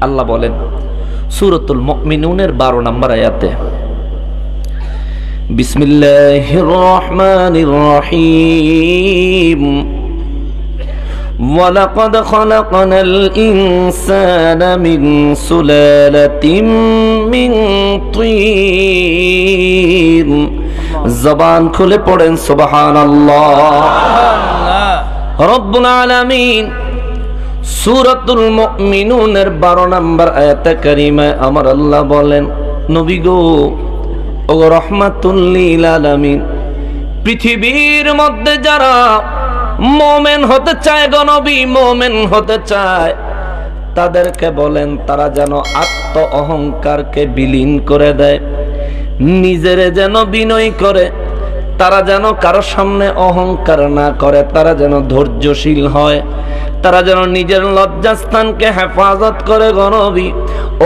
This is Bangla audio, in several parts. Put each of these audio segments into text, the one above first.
আল্লাহ বলেন সুরতুল মুমিনুনের বারো নম্বর আয়াতে বিসমিল্লাহির রহমানির রহিম ولقد خلقنا الإنسان من سلالة من طين জবান খুলে পড়েন সুবহান রব্বুল আলামিন সূরাতুল মুমিনুনের 12 নম্বর আয়াতে কারিমায় আমার আল্লাহ বলেন, নবী গো, ও রহমাতুল পৃথিবীর মধ্যে যারা মোমেন হতে চায় গনবী মোমেন হতে চায়, তাদেরকে বলেন, তারা যেন আত্ম অহংকারকে বিলীন করে দেয়, নিজেরে যেন বিনয় করে তারা যেন কারও সামনে অহংকার না করে, তারা যেন ধৈর্যশীল হয়, তারা যেন নিজের লজ্জাস্থানকে হেফাজত করে। গনবী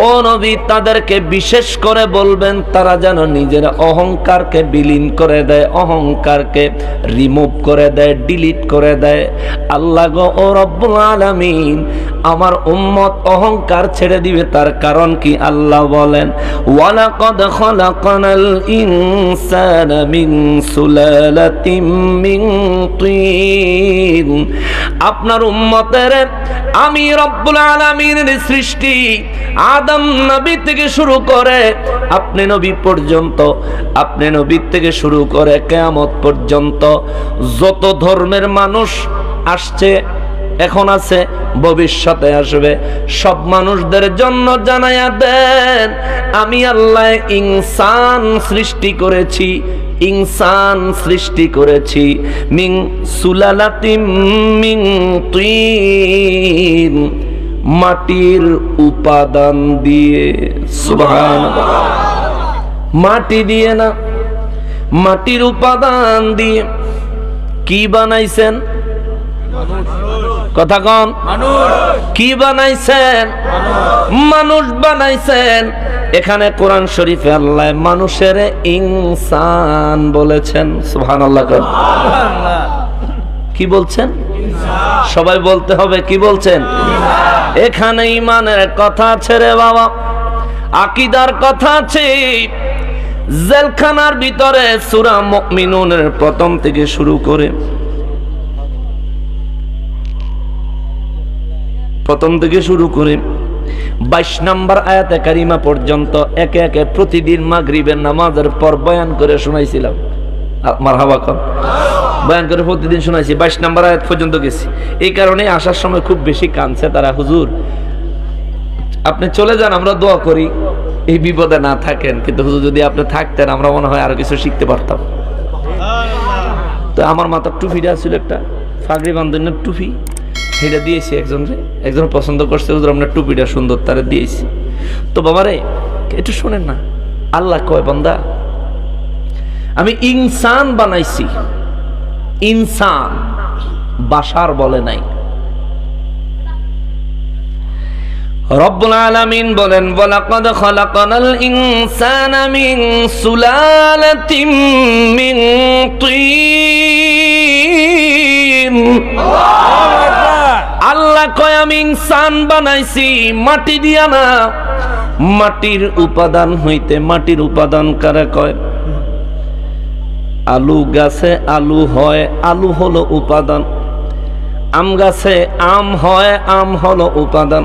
ও নবী, তাদেরকে বিশেষ করে বলবেন, তারা যেন নিজের অহংকারকে বিলীন করে দেয়, অহংকারকে রিমুভ করে দেয়, ডিলিট করে দেয়। আল্লাহ গো, ও রব্বুল আলামিন, আমার উম্মত অহংকার ছেড়ে দিবে, তার কারণ কি আল্লাহ বলেন, ওয়ালাকাদ খলাকনাল ইনসানা মিন সুলালাতিম মিন তিন আপনার উম্মতের আমি রব্বুল আলামিনের সৃষ্টি আদম নবী থেকে শুরু করে আপনি নবী পর্যন্ত, আপনি নবী থেকে শুরু করে কেয়ামত পর্যন্ত যত ধর্মের মানুষ আসছে, এখন আছে, ভবিষ্যতে আসবে, সব মানুষদের জন্য জানাইয়া দেন, আমি আল্লাহ ইনসান সৃষ্টি করেছি ইনসান সৃষ্টি করেছি। মিং সুলালাতিম, মিং তুইন মাটির উপাদান দিয়ে মাটি দিয়ে না, মাটির উপাদান দিয়ে কি বানাইছেন? কথা কন। কি বানাইছেন? মানুষ বানাইছেন। এখানে কোরআন শরীফে আল্লাহ মানুষের ইনসান বলেছেন। সুহান আল্লাহ কি বলছেন? সবাই বলতে হবে কি বলছেন? এখানে ইমানের কথা আছে রে বাবা। আকিদার কথা আছে। জেলখানার ভিতরে সুরা মুমিনুনের প্রথম থেকে শুরু করে প্রথম থেকে শুরু করে বাইশ নাম্বার আয়াতে কারিমা পর্যন্ত একে একে প্রতিদিন মাগরিবের নামাজের পর বয়ান করে শোনাইছিলাম। আমার হাবা কন বয়ান করে প্রতিদিন শোনাইছি, বাইশ নাম্বার আয়াত পর্যন্ত গেছি। এই কারণে আসার সময় খুব বেশি কানছে তারা, হুজুর, আপনি চলে যান, আমরা দোয়া করি। এই বিপদে না থাকেন, কিন্তু হুজুর যদি আপনি থাকতেন, আমরা মনে হয় আরও কিছু শিখতে পারতাম। তো আমার মাথার টুপিটা ছিল একটা ফাগরি বান্ধনের টুপি। সেটা দিয়েছি একজন একজন পছন্দ করছে, হুজুর আপনার টুপিটা সুন্দর তারে দিয়েছি। তো বাবারে, একটু শোনেন না, আল্লাহ কয়, বন্দা, আমি ইনসান বানাইছি। ইনসান, বাসার বলে নাই। রব্বুল আলামিন বলেন, ওয়ালাকাদ খালাকানাল ইনসানা মিন সুলালাতিন মিন তিন। আল্লাহ কয়, আমি ইনসান বানাইছি, মাটি দিয়া না। মাটির উপাদান হইতে মাটির উপাদান কারা কয়? আলু গাছে আলু হয়, আলু হলো উপাদান। আম গাছে আম হয়, আম হলো উপাদান।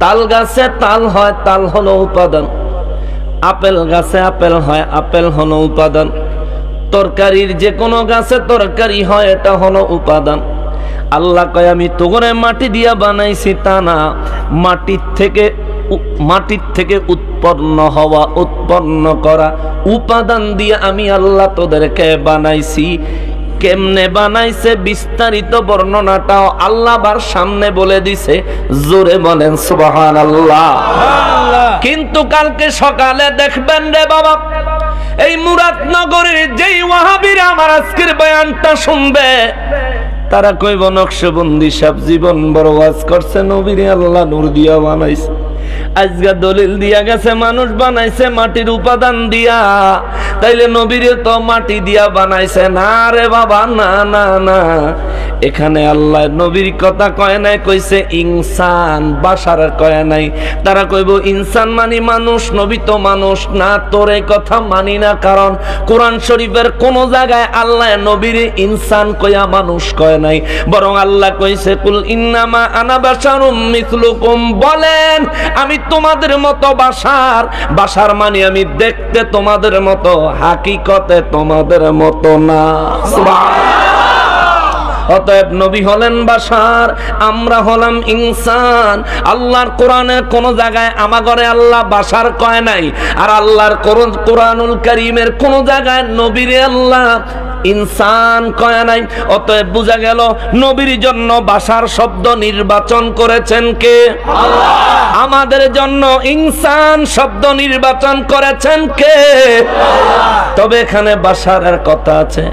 তাল গাছে তাল হয়, তাল হলো উপাদান। আপেল গাছে আপেল হয়, আপেল হলো উপাদান। তরকারির যে কোনো গাছে তরকারি হয়, এটা হলো উপাদান। আল্লাহ কয় আমি তোগরে মাটি দিয়া বানাইছি তা না। মাটির থেকে মাটির থেকে উৎপন্ন হওয়া উৎপন্ন করা উপাদান দিয়ে আমি আল্লাহ তোদেরকে বানাইছি। কেমনে বানাইছে বিস্তারিত বর্ণনাটাও আল্লাহবার সামনে বলে দিছে। জোরে বলেন সুবহান আল্লাহ কিন্তু কালকে সকালে দেখবেন রে বাবা এই মুরাদনগরের যেই ওয়াহাবিরা আমার আজকের বয়ানটা শুনবে তারা কইব নকশবন্দি সব জীবন বড় করছে নবীর আল্লাহ নূর দিয়া বানাইছে। আজকে দলিল দিয়া গেছে, মানুষ বানাইছে মাটির উপাদান দিয়া। তাইলে নবীর তো মাটি দিয়া বানাইছে না রে বাবা, না না না। এখানে আল্লাহ নবীর কথা কয় নাই, কইছে ইনসান, বাসার কয় নাই। তারা কইব, ইনসান মানি মানুষ, নবী তো মানুষ না, তোর কথা মানি না, কারণ কোরআন শরীফের কোন জায়গায় আল্লাহ নবীর ইনসান কয়া মানুষ কয় নাই। বরং আল্লাহ কইছে, কুল ইন্নামা আনা বাশারুম মিসলুকুম। বলেন আমি তোমাদের মতো বাসার বাসার মানে আমি দেখতে তোমাদের মতো হাকিকতে তোমাদের মতো না। অতএব নবী হলেন বাসার আমরা হলাম ইনসান। আল্লাহর কোরআনের কোন জায়গায় আমাগরে আল্লাহ বাসার কয় নাই। আর আল্লাহর কোরআন- কোরআনুল করিমের কোন জায়গায় নবীরে আল্লাহ ইনসান কয় নাই। অতএব বোঝা গেল, নবীর জন্য বাসার শব্দ নির্বাচন করেছেন কে? আমাদের জন্য ইনসান শব্দ নির্বাচন করেছেন কে? তবে এখানে বাসারের কথা আছে।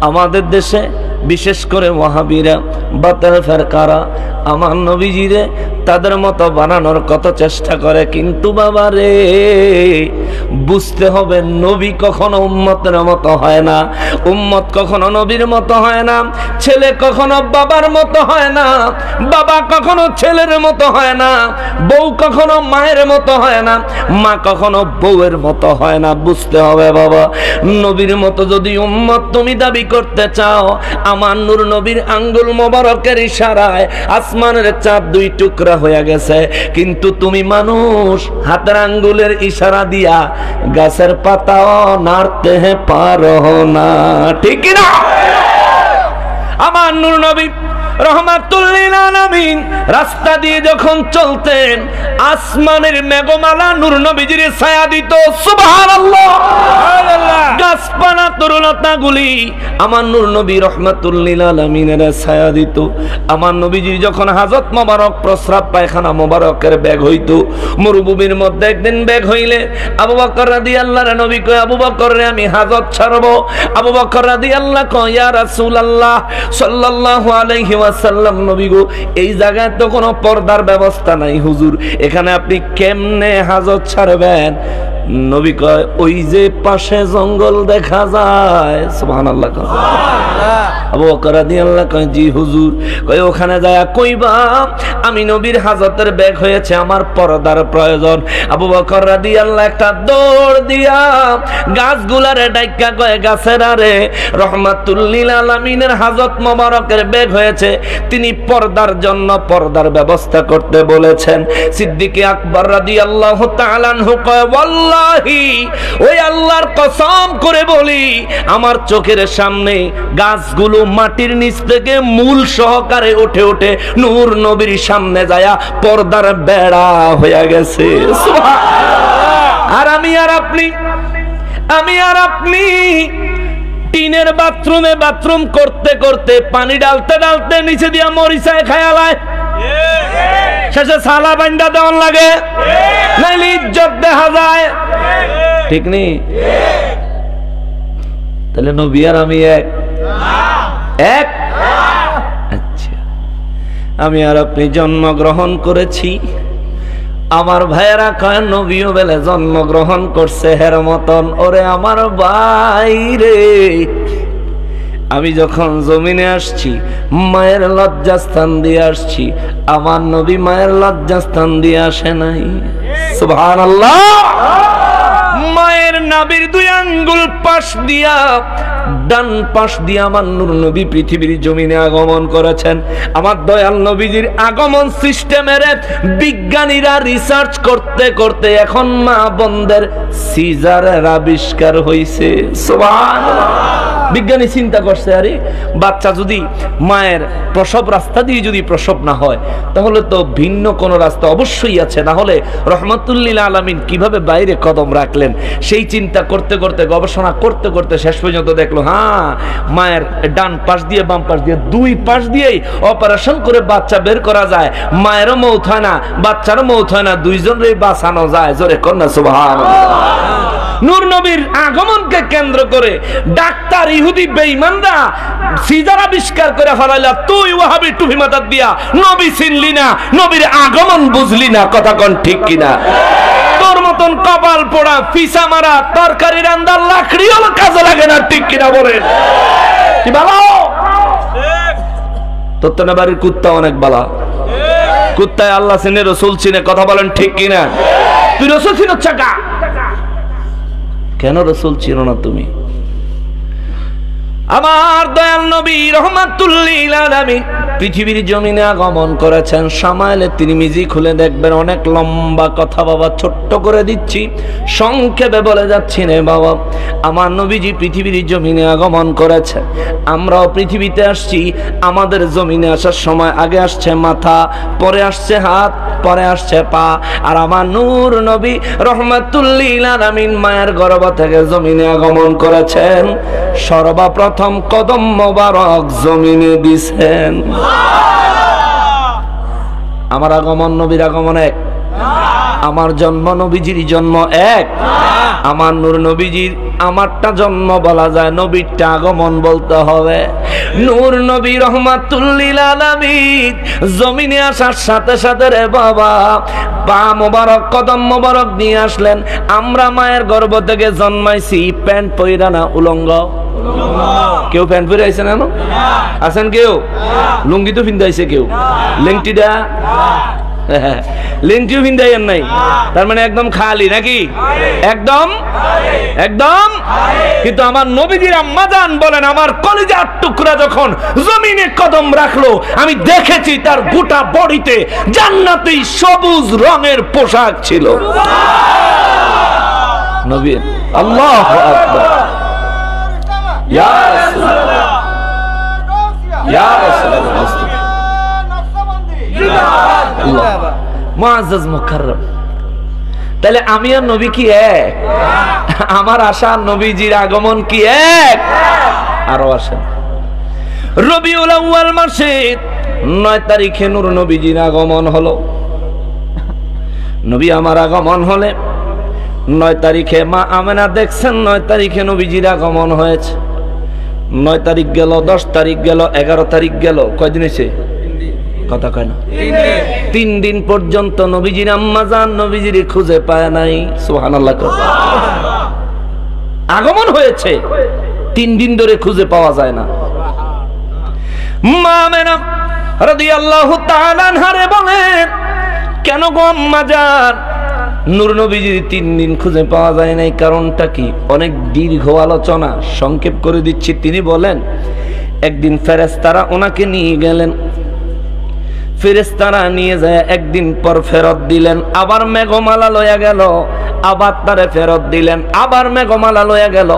আমাদের দেশে বিশেষ করে মহাবীরা, বাতেল ফেরকারা, আমার নবীজিরে, তাদের মতো বানানোর কত চেষ্টা করে। কিন্তু বাবা রে বুঝতে হবে নবী কখনো উম্মতের মতো হয় না। উম্মত কখনো নবীর মতো হয় না। ছেলে কখনো বাবার মতো হয় না। বাবা কখনো ছেলের মতো হয় না। বউ কখনো মায়ের মতো হয় না। মা কখনো বউয়ের মতো হয় না। বুঝতে হবে বাবা, নবীর মতো যদি উম্মত তুমি দাবি করতে চাও আমার নূর নবীর আঙ্গুল মোবারকের ইশারায় আসমানের চাঁদ দুই টুকরা হয়ে গেছে। কিন্তু তুমি মানুষ, হাতের আঙ্গুলের ইশারা দিয়া গাছের পাতাও নাড়তে পারো না। ঠিক না আমার নূর নবী রহমাতুল্লিল আলামিন রাস্তা দিয়ে যখন চলতেন আসমানের মেঘমালা নূর নবীজির ছায়া দিত সুবহানাল্লাহ। গাছপালা তরুলতাগুলি আমার নূর নবী রহমাতুল্লিল আলামিনের ছায়া দিত। আমার নবীজি যখন হাজত মোবারক প্রস্রাব পায়খানা মোবারকের ব্যাগ হইতো মরুভূমির মধ্যে একদিন ব্যাগ হইলে আবু বকর রাদিয়াল্লাহর নবী কয় আবু বকর রে আমি হাজত ছাড়বো। আবু বকর রাদিয়াল্লাহ কয় ইয়া রাসূলুল্লাহ সাল্লাল্লাহু আলাইহি ওয়াসাল্লাম নবী গো এই জায়গায় তো কোনো পর্দার ব্যবস্থা নাই হুজুর। এখানে আপনি কেমনে হাজত ছাড়বেন? নবী কয় ওই যে পাশে জঙ্গল দেখা যায়। সুবহানাল্লাহ কয়। আবু বকর রাদিয়াল্লাহু কয় জি হুজুর। কয় ওখানে যায় কইবা আমি নবীর হাজতের ব্যাগ হয়েছে আমার পর্দার প্রয়োজন। আবু বকর রাদিয়াল্লাহু একটা দৌড় দিয়া গাছগুলারে ডাইকা কয় গাছের আরে রহমাতুল্লিল আলামিনের হাজত মোবারকের ব্যাগ হয়েছে। তিনি পর্দার জন্য পর্দার ব্যবস্থা করতে বলেছেন। সিদ্দিকে আকবর তাআলা আনহু ওই আল্লাহর কসম করে বলি, আমার চোখের সামনে গাছগুলো মাটির নিচ থেকে মূল সহকারে উঠে উঠে নূর নবীর সামনে যায়া পর্দার বেড়া হয়ে গেছে। আর আমি আর আপনি, আমি আর আপনি টিনের বাথরুমে বাথরুম করতে করতে পানি ডালতে ডালতে নিচে দিয়া মরিচায় খায়ালায়। শেষে সালা বান্ডা দেওয়ান লাগে। ইজ্জত দেখা যায়। ঠিক নেই তাহলে নবী আর আমি এক। এক? আচ্ছা। আমি আর আপনি জন্মগ্রহণ করেছি। আমার ভাইয়েরা কয়, নবীও বেলে জন্মগ্রহণ করছে হের মতন। ওরে আমার বাইরে আমি যখন জমিনে আসছি, মায়ের লজ্জাস্থান দিয়ে আসছি, আমার নবী মায়ের লজ্জাস্থান দিয়ে আসে নাই। সুবহানাল্লাহ। মায়ের নাবির দুই আঙ্গুল পাশ দিয়া, ডান পাশ দিয়ে আমার নূর নবী পৃথিবীর জমিনে আগমন করেছেন। আমার দয়াল নবীজির আগমন সিস্টেমের বিজ্ঞানীরা রিসার্চ করতে করতে এখন মা বন্ধের সিজারের আবিষ্কার হইছে। সুবহানাল্লাহ। বিজ্ঞানী চিন্তা করছে, আরে বাচ্চা যদি মায়ের প্রসব রাস্তা দিয়ে যদি প্রসব না হয়, তাহলে তো ভিন্ন কোনো রাস্তা অবশ্যই আছে। না হলে রহমতুল্লিল আলমিন কীভাবে বাইরে কদম রাখলেন? সেই চিন্তা করতে করতে, গবেষণা করতে করতে শেষ পর্যন্ত দেখল হ্যাঁ মায়ের ডান পাশ দিয়ে, বাম পাশ দিয়ে, দুই পাশ দিয়েই অপারেশন করে বাচ্চা বের করা যায়। মায়েরও মৌত হয় না, বাচ্চারও মৌত হয় না, দুইজনেরই বাঁচানো যায়। জোরে কন্যা সুবহান নূর নবীর আগমনকে কেন্দ্র করে ডাক্তার ইহুদি বেঈমানরা সিজার আবিষ্কার করে ফেলাইলা, তুই ওয়াহাবি টুপি মাথার দিয়া নবী চিনলি না, নবীর আগমন বুঝলি না, কথা কোন ঠিক কিনা? তোর মতন কপাল পোড়া, ফিসা মারা, তরকারি রান্দার লাকড়িও কাজে লাগে না, ঠিক কিনা বলেন? কি ভালো তোর বাড়ির কুত্তা অনেক বালা। কুত্তায় আল্লাহ চিনে, রসুল চিনে, কথা বলেন ঠিক কিনা? তুই রসুল চিন চাকা কেন রসুল চিনো না তুমি? আমার দয়াল নবী রহমাতুল্লিল আলামিন পৃথিবীর জমিনে আগমন করেছেন। সামাইলে তিনি মিজি খুলে দেখবেন, অনেক লম্বা কথা বাবা, ছোট্ট করে দিচ্ছি। সংক্ষেপে বলে যাচ্ছি রে বাবা, আমার নবীজি পৃথিবীর জমিনে আগমন করেছে। আমরাও পৃথিবীতে আসছি, আমাদের জমিনে আসার সময় আগে আসছে মাথা, পরে আসছে হাত, পরে আসছে পা। আর আমার নূর নবী রহমাতুল্লিল আলামিন মায়ের গর্ভ থেকে জমিনে আগমন করেছেন। সর্বপ্রথম কদম মোবারক জমিনে দিছেন। আমার আগমন নবীর আগমন এক। আমার জন্ম নবীজির জন্ম এক। আমার নূর নবীজির আমারটা জন্ম বলা যায়, নবীরটা আগমন বলতে হবে। নূর নবী রহমাতুল্লিল আলামিন জমিনে আসার সাথে সাথে রে বাবা, পা মোবারক, কদম মোবারক নিয়ে আসলেন। আমরা মায়ের গর্ভ থেকে জন্মাইছি, প্যান্ট পইরা না, উলঙ্গ। কেউ প্যান্ট পরে আইছে না আছেন কেউ? লুঙ্গি তো ফিন্দাইছে কেউ। লেংটিটা? লেংটিও ফিন্দাইয়ের নাই। তার মানে একদম খালি নাকি? একদম? একদম? কিন্তু আমার নবীজির আম্মাজান বলেন আমার কলিজার টুকরা যখন জমিনে কদম রাখল আমি দেখেছি তার গোটা বডিতে জান্নাতি সবুজ রঙের পোশাক ছিল। নবী আল্লাহ আকবার। তাহলে আমি আর নবী কি এক? আমার আশা নবীজির আগমন কি এক? আরও আসেন। রবিউল আউয়াল মাসে নয় তারিখে নূর নবীজির আগমন হলো। নবী আমার আগমন হলে নয় তারিখে মা আমেনা দেখছেন নয় তারিখে নবীজির আগমন হয়েছে। নয় তারিখ গেল দশ তারিখ গেল এগারো তারিখ গেল। কয়দিন এসে কথা কয় না। তিন দিন। পর্যন্ত নবীজির আম্মা যান নবীজির খুঁজে পায় নাই। সোহান আগমন হয়েছে। তিন দিন ধরে খুঁজে পাওয়া যায় না। মা মেনা বলেন কেন গো আম্মা যান? নূর নবীজির তিন দিন খুঁজে পাওয়া যায় নাই, কারণটা কি? অনেক দীর্ঘ আলোচনা, সংক্ষেপ করে দিচ্ছি। তিনি বলেন, একদিন ফেরেস্তারা ওনাকে নিয়ে গেলেন ফেরেস্তারা নিয়ে যায়, একদিন পর ফেরত দিলেন। আবার মেঘমালা লয়া গেল, আবার তারে ফেরত দিলেন। আবার মেঘমালা লয়া গেল।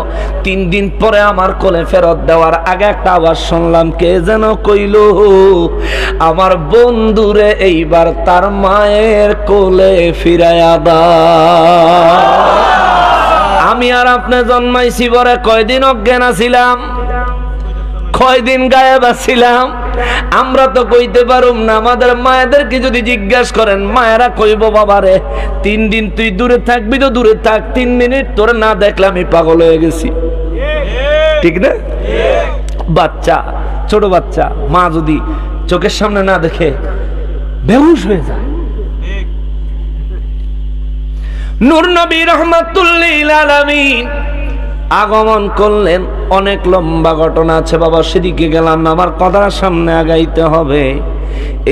তিন দিন পরে আমার কোলে ফেরত দেওয়ার আগে একটা আবার শুনলাম, কে যেন কইল, আমার বন্ধুরে এইবার তার মায়ের কোলে ফিরাইয়া দা। আমি আর আপনি জন্মাইছি বরে কয়দিন অজ্ঞান আছিলাম? কয়দিন গায়েব আছিলাম? আমরা তো কইতে পারুম না, আমাদের মায়েদেরকে যদি জিজ্ঞাসা করেন, মায়েরা কইব বাবারে, তিন দিন তুই দূরে থাকবি তো দূরে থাক, তিন মিনিট তোরে না দেখলে আমি পাগল হয়ে গেছি। ঠিক না? বাচ্চা, ছোট বাচ্চা, মা যদি চোখের সামনে না দেখে, বেহুশ হয়ে যায়। নূর নবী রহমাতুল্লিল আলামিন আগমন করলেন, অনেক লম্বা ঘটনা আছে, বাবা, সেদিকে গেলাম না, আমার কথার সামনে আগাইতে হবে।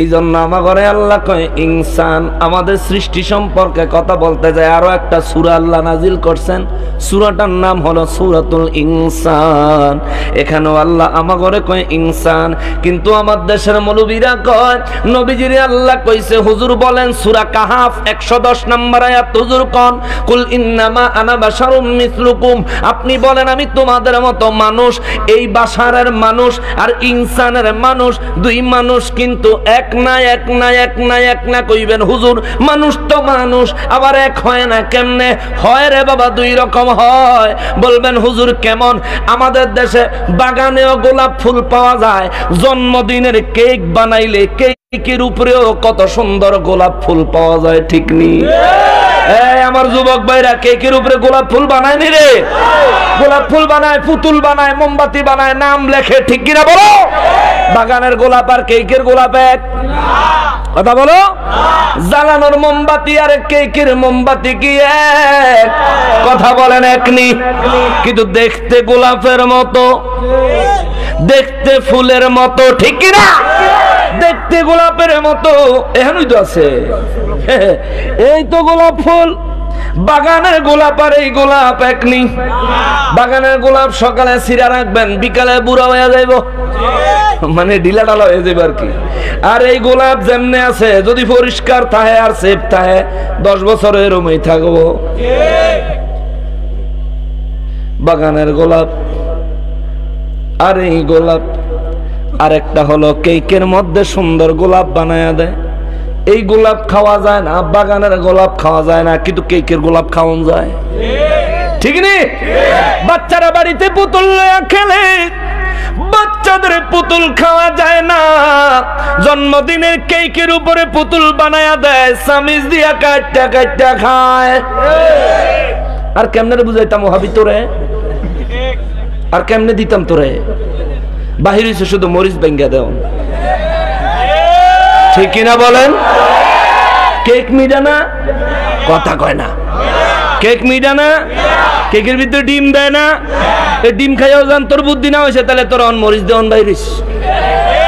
এই জন্য আমার ঘরে আল্লাহ কয়, ইনসান, আমাদের সৃষ্টি সম্পর্কে কথা বলতে যায়। আরও একটা সুরা আল্লাহ নাজিল করছেন। সুরাটার নাম হলো সুরাতুল ইনসান। এখানেও আল্লাহ আমার ঘরে কয়, ইনসান, কিন্তু আমার দেশের মৌলবীরা কয়, নবীজিরে আল্লাহ কইছে, হুজুর বলেন, সুরা কাহাফ একশো দশ নম্বর আয়াত, হুজুর কন, কুল ইন্নামা আনা বাশারুম মিসলুকুম। আপনি বলেন, আমি তোমাদের মতো মানুষ, এই বাসারের মানুষ আর ইনসানের মানুষ, দুই মানুষ কিন্তু এক না এক না এক না এক না কইবেন, হুজুর, মানুষ তো মানুষ, আবার এক হয় না কেমনে? হয় রে বাবা, দুই রকম হয়। বলবেন, হুজুর, কেমন? আমাদের দেশে বাগানেও গোলাপ ফুল পাওয়া যায়। জন্মদিনের কেক বানাইলে কেকের উপরেও কত সুন্দর গোলাপ ফুল পাওয়া যায়, ঠিক এই আমার যুবক ভাইরা, কেকের উপরে গোলাপ ফুল বানায় নি রে? গোলাপ ফুল বানায়, পুতুল বানায়, মোমবাতি বানায়, নাম লেখে, ঠিক কিনা বলো? বাগানের গোলাপ আর কেকের গোলাপ এক। কথা বলো? জ্বালানোর মোমবাতি আর কেকের মোমবাতি কি এক? কথা বলেন একনি কিন্তু দেখতে গোলাপের মতো, দেখতে ফুলের মতো, ঠিক কি না দেখতে গোলাপের মতো। এখানেই তো আছে। এই তো গোলাপ ফুল। বাগানের গোলাপ আর এই গোলাপ একনি বাগানের গোলাপ সকালে সিরা রাখবেন, বিকালে বুড়া হয়ে যাইব। মানে ঢিলা ঢালা হয়ে যাবে আর কি। আর এই গোলাপ যেমনে আছে, যদি পরিষ্কার থাকে আর সেফ থাকে, দশ বছর এরমই থাকব। বাগানের গোলাপ, আর এই গোলাপ আরেকটা হলো কেকের মধ্যে সুন্দর গোলাপ বানায়া দেয়। এই গোলাপ খাওয়া যায় না, বাগানের গোলাপ খাওয়া যায় না, কিন্তু কেকের গোলাপ খাওয়ান যায়। ঠিক নি? বাচ্চারা বাড়িতে পুতুল খেলে, বাচ্চাদের পুতুল খাওয়া যায় না। জন্মদিনের কেকের উপরে পুতুল বানায়া দেয় সামিজ দিয়া কাটটা কাটটা খায়। আর কেমনে বুঝাইতাম হাবি তোরে? আর কেমনে দিতাম তোরে? বাহির হইছে, শুধু মরিচ বেঙ্গা দেও। ঠিক কিনা বলেন? কেক মিডা না? কথা কয় না। কেক মিডা না? কেকের ভিতরে ডিম দেয় না? এই ডিম খাইয়াও যান তোর বুদ্ধি না হয়েছে তাহলে তোর অন মরিচ দেওয়ান বাইরিস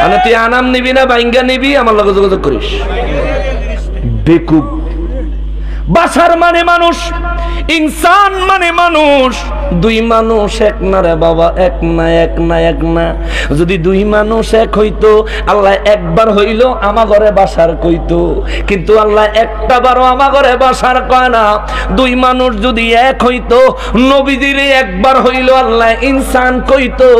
মানে তুই আনাম নিবি না বাইঙ্গা নিবি, আমার লগে যোগাযোগ করিস। বেকুব। বাসার মানে মানুষ, ইনসান মানে মানুষ দুই মানুষ এক না রে বাবা, এক না এক না এক না। যদি দুই মানুষ এক হইতো, আল্লাহ একবার হইল আমা ঘরে বাসার কইতো। কিন্তু আল্লাহ একটা বারও আমা ঘরে বাসার কয় না। দুই মানুষ যদি এক হইতো, নবীজির একবার হইল আল্লাহ ইনসান কইতো।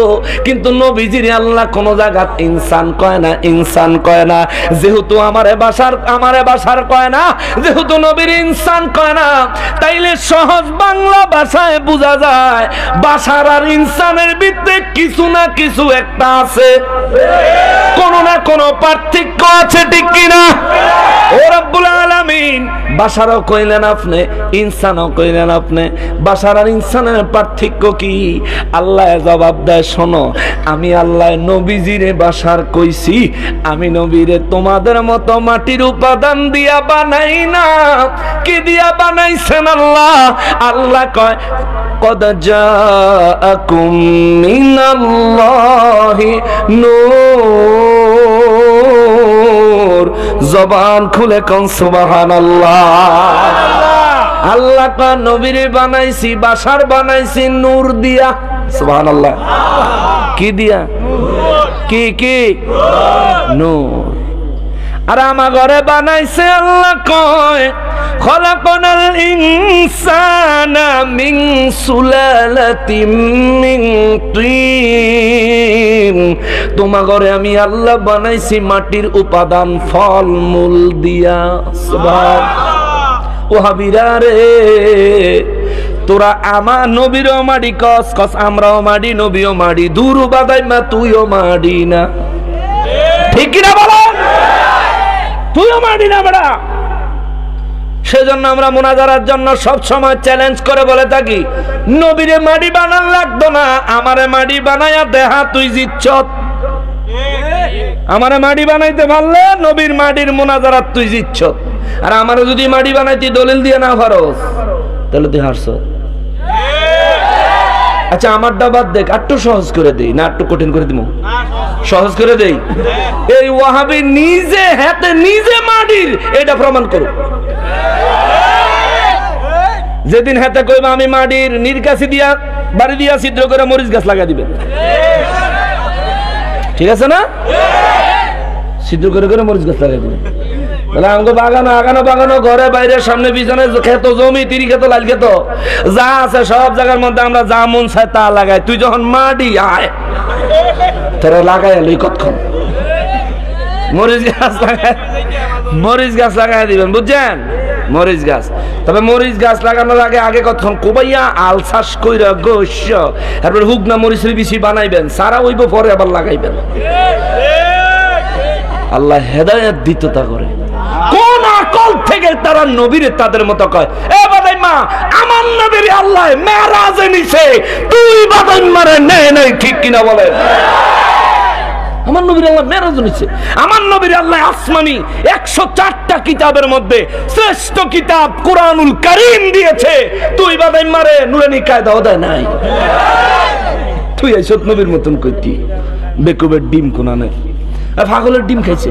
কিন্তু নবীজির আল্লাহ কোন জায়গাত ইনসান কয় না, ইনসান কয় না। যেহেতু আমারে বাসার আমারে বাসার কয় না, যেহেতু নবীর ইনসান কয় না, তাইলে সহজ বাংলা ভাষায় বোঝা যায় বাসার আর ইনসানের ভিতরে কিছু না কিছু একটা আছে। কোন না কোন পার্থক্য আছে ঠিক কিনা? ও রব্বুল আলামিন বাসারও কইলেন আপনি ইনসানও কইলেন আপনি বাসার আর ইনসানের পার্থক্য কি আল্লাহ জবাব দেয় শোনো আমি আল্লাহ নবীজিরে বাসার কইছি আমি নবীরে তোমাদের মতো মাটির উপাদান দিয়া বানাই না কি দিয়া বানাইছেন আল্লাহ আল্লাহ কয় قد جاءكم من الله নূর জবান খুলে কন সুবাহান আল্লাহ কা নবীর বানাইছি, বাসার বানাইছি, নূর দিয়া। সুবহানাল্লাহ। কি দিয়া? কি কি? নূর। আর আমার ঘরে বানাইছে আল্লাহ কয় খলাকনাল ইনসানা মিন সুলালাতিম মিন তিন তোমার ঘরে আমি আল্লাহ বানাইছি মাটির উপাদান, ফল, মূল দিয়া। সুবহান ও হাবিরা রে, তোরা আমার নবীরও মাডি কস কস আমরাও মাডি, নবীও মাডি, দূর বাদাই মা তুইও মাডি না। ঠিক কিনা বলো তুইও মাডি না বেড়া। সেজন্য আমরা মোনাজারার জন্য সব সময় চ্যালেঞ্জ করে বলে থাকি, নবীরে মাটি বানান লাগতো না, আমারে মাটি বানায়া দেহা তুই জিতছ। আমারে মাটি বানাইতে পারলে নবীর মাটির মোনাজারাত তুই জিতছ। আর আমারে যদি মাটি বানাইতে দলিল দিয়ে না পারস, তাহলে তুই হারছ। আচ্ছা আমার বাদ দেখ একটু সহজ করে দেই। না একটু কঠিন করে দিব সহজ করে দেই? এই ওয়াহাবি নিজে হাতে, নিজে মাটির এটা প্রমাণ করো। যেদিন হাতে কইবা আমি মাটির নির্কাশি দিয়া, বাড়ি দিয়া ছিদ্র করে মরিচ গাছ লাগা দিবে ঠিক আছে না? ছিদ্র করে করে মরিচ গাছ লাগাই দিবে বলে আমাকে বাগানো আগানো বাগানো ঘরে বাইরে সামনে পিছনে খেত জমি তিরি খেত লাল খেত যা আছে সব জায়গার মধ্যে আমরা যা মন চায় তা লাগাই। তুই যখন মাটি আয় তোরা লাগাই কতক্ষণ? মরিচ গাছ মরিচ গাছ লাগাই দিবেন বুঝছেন? মরিচ গাছ। তবে মরিচ গাছ লাগানোর আগে আগে কতক্ষণ? কোবাইয়া আল চাষ কইরা গোস্য তারপর হুকনা মরিচের বেশি বানাইবেন সারা হইব পরে আবার লাগাইবেন। আল্লাহ হেদায়ত দিত তা করে। কোন আকল থেকে তারা নবীরে তাদের মতো কয়? এ বাদাই মা, আমার নবীর আল্লাহ মেরাজে নিছে তুই বাদাই মারে নেই নেই, ঠিক কিনা বলে? আমার নবীর আল্লাহ মেরাজ নিচ্ছে আমার নবীর আল্লাহ আসমানি একশো চারটা কিতাবের মধ্যে শ্রেষ্ঠ কিতাব কোরআনুল করিম দিয়েছে। তুই বাদাই মারে নুরানি কায়দা ওদায় নাই। তুই এইসব নবীর মতন কইতি। বেকুবের ডিম কোনানে আর পাগলের ডিম খাইছে।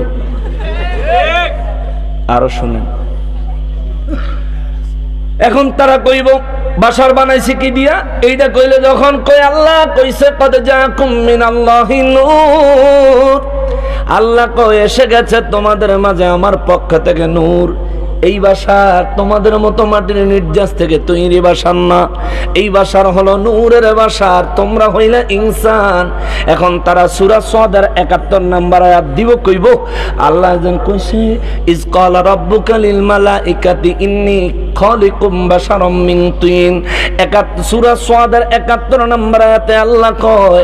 আরও শুনেন। এখন তারা কইব, বাসার বানাইছে কি দিয়া? এইটা কইলে যখন কই আল্লাহ কইছে কত যা কুমিন আল্লাহ আল্লাহ কই এসে গেছে তোমাদের মাঝে, আমার পক্ষ থেকে নূর। এই বাসার তোমাদের মতো মাটির নির্যাস থেকে তৈরি বাসার না। এই বাসার হলো নূরের বাসার তোমরা হইলে ইনসান। এখন তারা সুরা সদের একাত্তর নাম্বার আয়াত দিব কইব, আল্লাহ যেন কইছে, ইজ কল রব্বুকা লিল মালাইকাতি ইন্নী খলিকুম বাশারাম মিন তিন। একাত্তর সূরা সদের একাত্তর নাম্বার আয়াতে আল্লাহ কয়,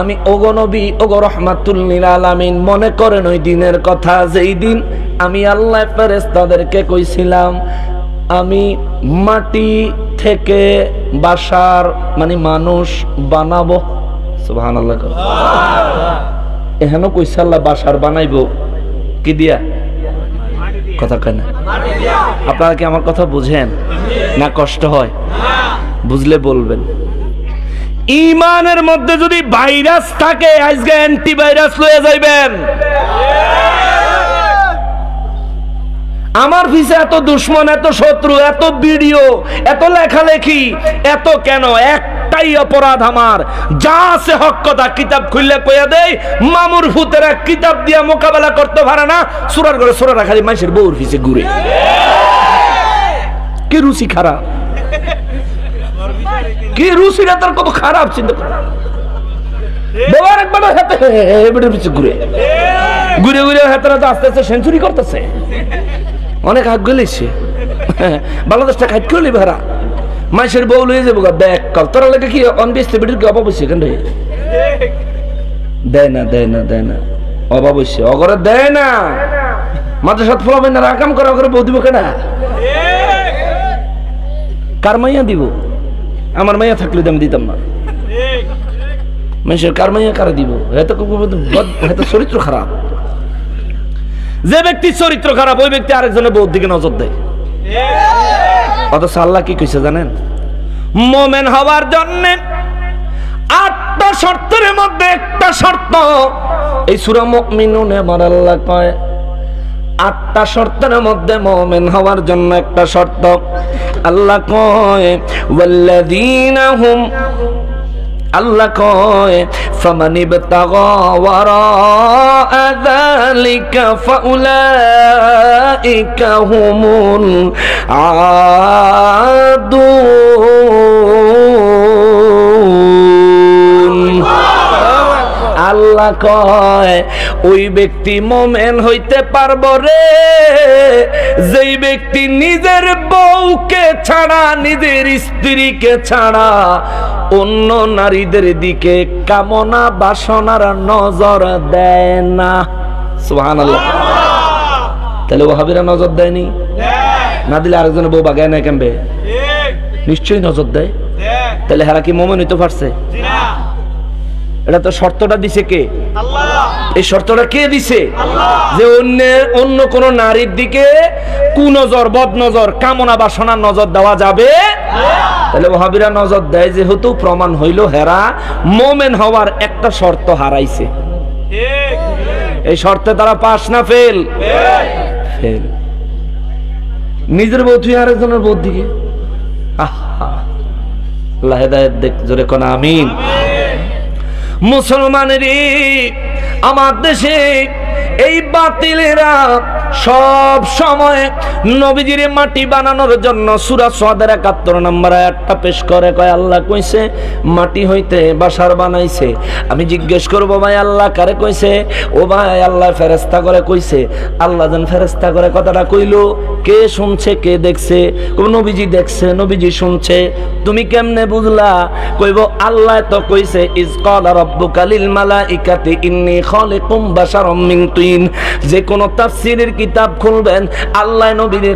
আমি ওগো নবী, ওগো রহমাতুল লিল আলামিন মনে করেন ওই দিনের কথা, যেই দিন আমি আল্লাহ ফেরেশতাদেরকে কইছিলাম, আমি মাটি থেকে বাসার মানে মানুষ বানাবো। এখানে কইছে আল্লাহ, বাসার বানাইবো। কি দিয়া? কথা কয় না। আপনারা কি আমার কথা বুঝেন? না কষ্ট হয়? বুঝলে বলবেন। ইমানের মধ্যে যদি ভাইরাস থাকে, আজকে অ্যান্টিভাইরাস লয়ে যাইবেন। আমার পিছে এত দুশ্মন এত শত্রু এত ভিডিও এত লেখালেখি এত কেন একটাই অপরাধ আমার যা আছে হক কথা কিতাব খুললে কইয়া দেয় মামুর ভূতেরা কিতাব দিয়া মোকাবেলা করতে পারে না সুরার ঘরে সুরারা খালি মানুষের বউর পিছে ঘুরে কি রুচি খারাপ কি রুচিটা তার কত খারাপ চিন্তা করে বাবার হাতে ঘুরে ঘুরে ঘুরে তো আস্তে আস্তে সেঞ্চুরি করতেছে অনেক আগ গেলেছে। বাংলাদেশটা খাইট করলি ভাড়া মাইসের বউ লয়ে যাব ব্যাগ, কল। তোরা লাগে কি অনবেস্তে বেটির কি অভাব হয়েছে কেন দেয় না দেয় না দেয় না। অভাব হয়েছে অগরে দেয় না। মাঝে সাত ফলাবে না রাকাম করে অগরে বউ দিব কেনা? কার মাইয়া দিব? আমার মাইয়া থাকলে আমি দিতাম না। মানুষের কার মাইয়া কারা দিব? এত এত চরিত্র খারাপ। যে ব্যক্তির চরিত্র খারাপ, ওই ব্যক্তি আরেকজনের বউর দিকে নজর দেয়। অথচ আল্লাহ কি কইছে জানেন? মোমেন হওয়ার জন্য আটটা শর্তের মধ্যে একটা শর্ত। এই সুরা মুমিনুনে আমার আল্লাহ কয়, আটটা শর্তের মধ্যে মোমেন হওয়ার জন্য একটা শর্ত। আল্লাহ কয়, ওয়াল্লাযীনা হুম আল্লাহ কয়, ফামান ইবতাগা ওয়ারাআ যালিকা ফাউলাইকা হুমুল আদুন আল্লাহ কয়, ওই ব্যক্তি মোমেন হইতে পারব রে। যেই ব্যক্তি নিজের বউকে ছাড়া, নিজের স্ত্রীকে ছাড়া অন্য নারীদের দিকে কামনা বাসনার নজর দেয় না। সুহান তাহলে ওহাবিরা নজর দেয়নি? না দিলে আরেকজনের বউ বাগায় না কেমবে? নিশ্চয়ই নজর দেয়। তাহলে হেরা কি মোমেন হইতে পারছে? এটা তো শর্তটা দিছে কে? এই শর্তটা কে দিছে? যে অন্য অন্য কোন নারীর দিকে কুনজর, বদনজর, কামনা বাসনার নজর দেওয়া যাবে। তাহলে ওহাবিরা নজর দেয়, যেহেতু প্রমাণ হইল হেরা মোমেন হওয়ার একটা শর্ত হারাইছে। এই শর্তে তারা পাস না, ফেল? ফেল। নিজের বউ, তুই আরেকজনের বউর দিকে? আহা। আল্লাহ হেদায়েত দেখ, জোরে কোন আমিন। মুসলমানের আমার দেশে এই বাতিলেরা সব সময় নবীজির মাটি বানানোর জন্য সুরা সাদের একাত্তর নম্বর একটা পেশ করে। কয়, আল্লাহ কইছে, মাটি হইতে বাসার বানাইছে। আমি জিজ্ঞেস করব, ভাই, আল্লাহ কারে কইছে? ও ভাই, আল্লাহ ফেরেস্তা করে কইছে। আল্লাহ যেন ফেরেস্তা করে কথাটা কইলো। কে শুনছে, কে দেখছে? নবীজি দেখছে, নবীজি শুনছে। তুমি কেমনে বুঝলা? কইব, আল্লাহ তো কইছে, ইজ ক্বালা রাব্বুকা লিল মালাইকাতি ইন্নী খালিকুম বাশারাম মিন যে কিতাব খুলবেন। আল্লাহ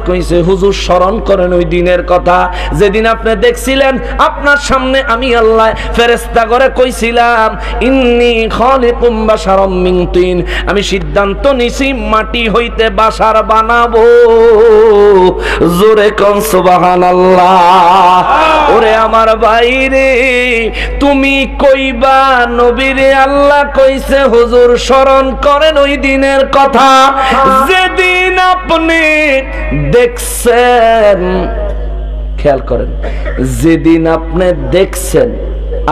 কইছে, হুজুর, স্মরণ করেন ওই দিনের কথা। যেদিন আপনি দেখছিলেন, আপনার সামনে আমি আল্লাহ ফেরেস্তা করে কইছিলাম, ইন্নি আমি সিদ্ধান্ত নিছি, মাটি হইতে বাসার বানাবো। জোরে কোন ওরে আমার বাইরে তুমি কইবা, নবীরে আল্লাহ কইছে, হুজুর, স্মরণ করেন ওই দিনের কথা যেদিন আপনি দেখছেন, খেয়াল করেন, যেদিন আপনি দেখছেন,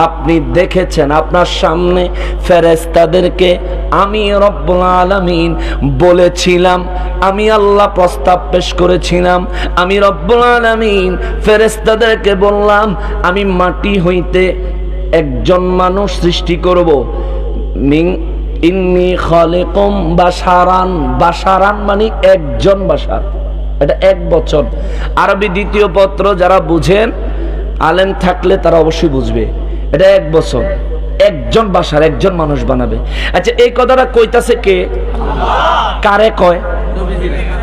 আপনি দেখেছেন, আপনার সামনে ফেরেস্তাদেরকে আমি রব্বুল আলামিন বলেছিলাম, আমি আল্লাহ প্রস্তাব পেশ করেছিলাম, আমি রব্বুল আলামিন ফেরেস্তাদেরকে বললাম, আমি মাটি হইতে একজন মানুষ সৃষ্টি করব। মিং ইন্নি খালিকুম বাশারান। বাশারান মানে একজন বাশার। এটা এক বছর। আরবি দ্বিতীয় পত্র যারা বুঝেন, আলেম থাকলে তারা অবশ্যই বুঝবে। এটা এক বছর। একজন বাসার একজন মানুষ বানাবে। আচ্ছা এই কথাটা কইতাছে কে? কারে কয়?